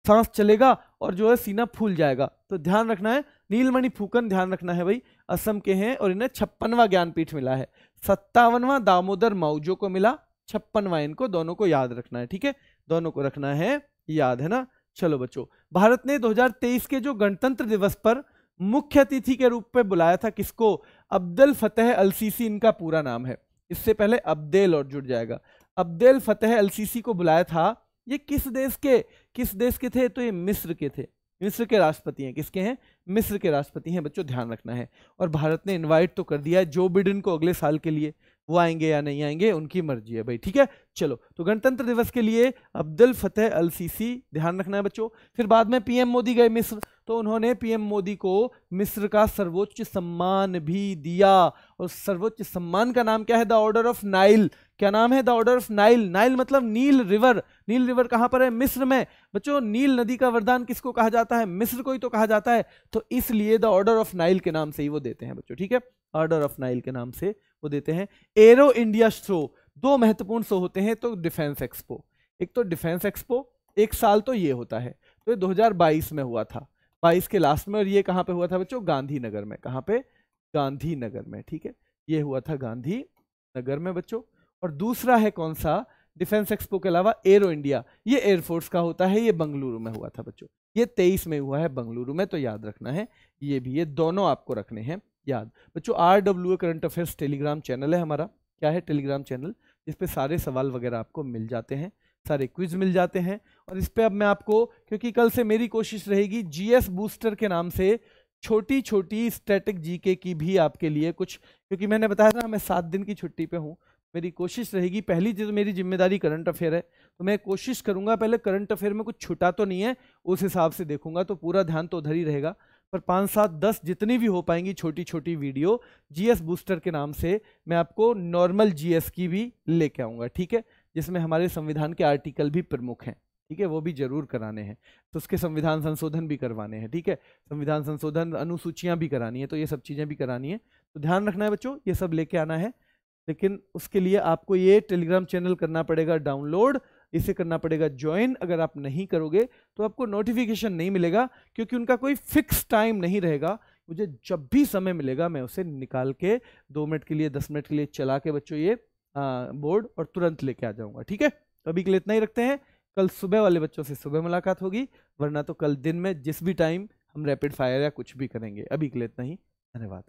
A: सांस चलेगा और जो है सीना फूल जाएगा। तो ध्यान रखना है, नीलमणि फूकन ध्यान रखना है भाई। असम के हैं और इन्हें छप्पनवा ज्ञानपीठ मिला है। सत्तावनवा दामोदर मौजो को मिला, छप्पनवा इनको, दोनों को याद रखना है, ठीक है? दोनों को रखना है। याद है ना? चलो बच्चों, भारत ने 2023 के जो गणतंत्र दिवस पर मुख्य अतिथि के रूप में बुलाया था किसको? अब्दुल फतेह अलसीसी, इनका पूरा नाम है। इससे पहले अब्देल और जुड़ जाएगा। अब्देल फतेह अलसीसी को बुलाया था। ये किस देश के, किस देश के थे? तो ये मिस्र के थे। मिस्र के राष्ट्रपति हैं। किसके हैं? मिस्र के राष्ट्रपति हैं। बच्चों, ध्यान रखना है। और भारत ने इनवाइट तो कर दिया है जो बिडेन को अगले साल के लिए। वो आएँगे या नहीं आएँगे, उनकी मर्ज़ी है भाई, ठीक है? चलो तो गणतंत्र दिवस के लिए अब्दुल फतेह अल सीसी ध्यान रखना है बच्चों। फिर बाद में पीएम मोदी गए मिस्र तो उन्होंने पीएम मोदी को मिस्र का सर्वोच्च सम्मान भी दिया। और सर्वोच्च सम्मान का नाम क्या है? द ऑर्डर ऑफ़ नाइल क्या नाम है? The order of Nile Nile मतलब नील रिवर नील रिवर कहाँ पर है? मिस्र में। बच्चों नील नदी का वरदान किसको कहा जाता है? मिस्र को ही तो कहा जाता है। तो इसलिए द ऑर्डर ऑफ़ नाइल के नाम से ही वो देते हैं बच्चों, ठीक है? ऑर्डर ऑफ़ नाइल के नाम से वो देते हैं। एरो इंडिया शो दो महत्वपूर्ण शो होते हैं तो डिफेंस एक्सपो एक तो डिफेंस एक्सपो एक साल तो ये होता है। तो ये 2022 में हुआ था। 22 के लास्ट में और ये कहाँ पे हुआ था बच्चों? गांधीनगर में। कहाँ पे? गांधीनगर में, ठीक है? ये हुआ था गांधी नगर में बच्चों। और दूसरा है कौन सा? डिफेंस एक्सपो के अलावा एरो इंडिया ये एयरफोर्स का होता है, ये बंगलुरु में हुआ था बच्चों। ये तेईस में हुआ है बंगलुरु में तो याद रखना है। ये भी, ये दोनों आपको रखने हैं। याद। बच्चों R W A current affairs Telegram channel है हमारा। क्या है टेलीग्राम चैनल जिस पे सारे सवाल वगैरह आपको मिल जाते हैं, सारे क्विज मिल जाते हैं और इस पर अब मैं आपको, क्योंकि कल से मेरी कोशिश रहेगी जीएस बूस्टर के नाम से छोटी छोटी स्टैटिक जीके की भी आपके लिए कुछ, क्योंकि मैंने बताया था मैं सात दिन की छुट्टी पे हूँ। मेरी कोशिश रहेगी, पहली चीज़ मेरी ज़िम्मेदारी करंट अफेयर है। तो मैं कोशिश करूँगा, पहले करंट अफेयर में कुछ छुटा तो नहीं है, उस हिसाब से देखूँगा तो पूरा ध्यान तो उधर ही रहेगा। पर पाँच सात दस जितनी भी हो पाएँगी छोटी छोटी वीडियो जीएस बूस्टर के नाम से मैं आपको नॉर्मल जीएस की भी लेके आऊँगा, ठीक है? जिसमें हमारे संविधान के आर्टिकल भी प्रमुख हैं, ठीक है? वो भी ज़रूर कराने हैं। तो उसके संविधान संशोधन भी करवाने हैं, ठीक है? संविधान संशोधन अनुसूचियाँ भी करानी है तो ये सब चीज़ें भी करानी है। तो ध्यान रखना है बच्चों, ये सब लेके आना है, लेकिन उसके लिए आपको ये टेलीग्राम चैनल करना पड़ेगा डाउनलोड। इसे करना पड़ेगा। ज्वाइन अगर आप नहीं करोगे तो आपको नोटिफिकेशन नहीं मिलेगा, क्योंकि उनका कोई फिक्स टाइम नहीं रहेगा। मुझे जब भी समय मिलेगा, मैं उसे निकाल के दो मिनट के लिए, दस मिनट के लिए चला के बच्चों ये बोर्ड और तुरंत लेके आ जाऊँगा, ठीक है? तो अभी के लिए इतना ही रखते हैं। कल सुबह वाले बच्चों से सुबह मुलाकात होगी, वरना तो कल दिन में जिस भी टाइम हम रैपिड फायर या कुछ भी करेंगे। अभी के लिए इतना ही। धन्यवाद।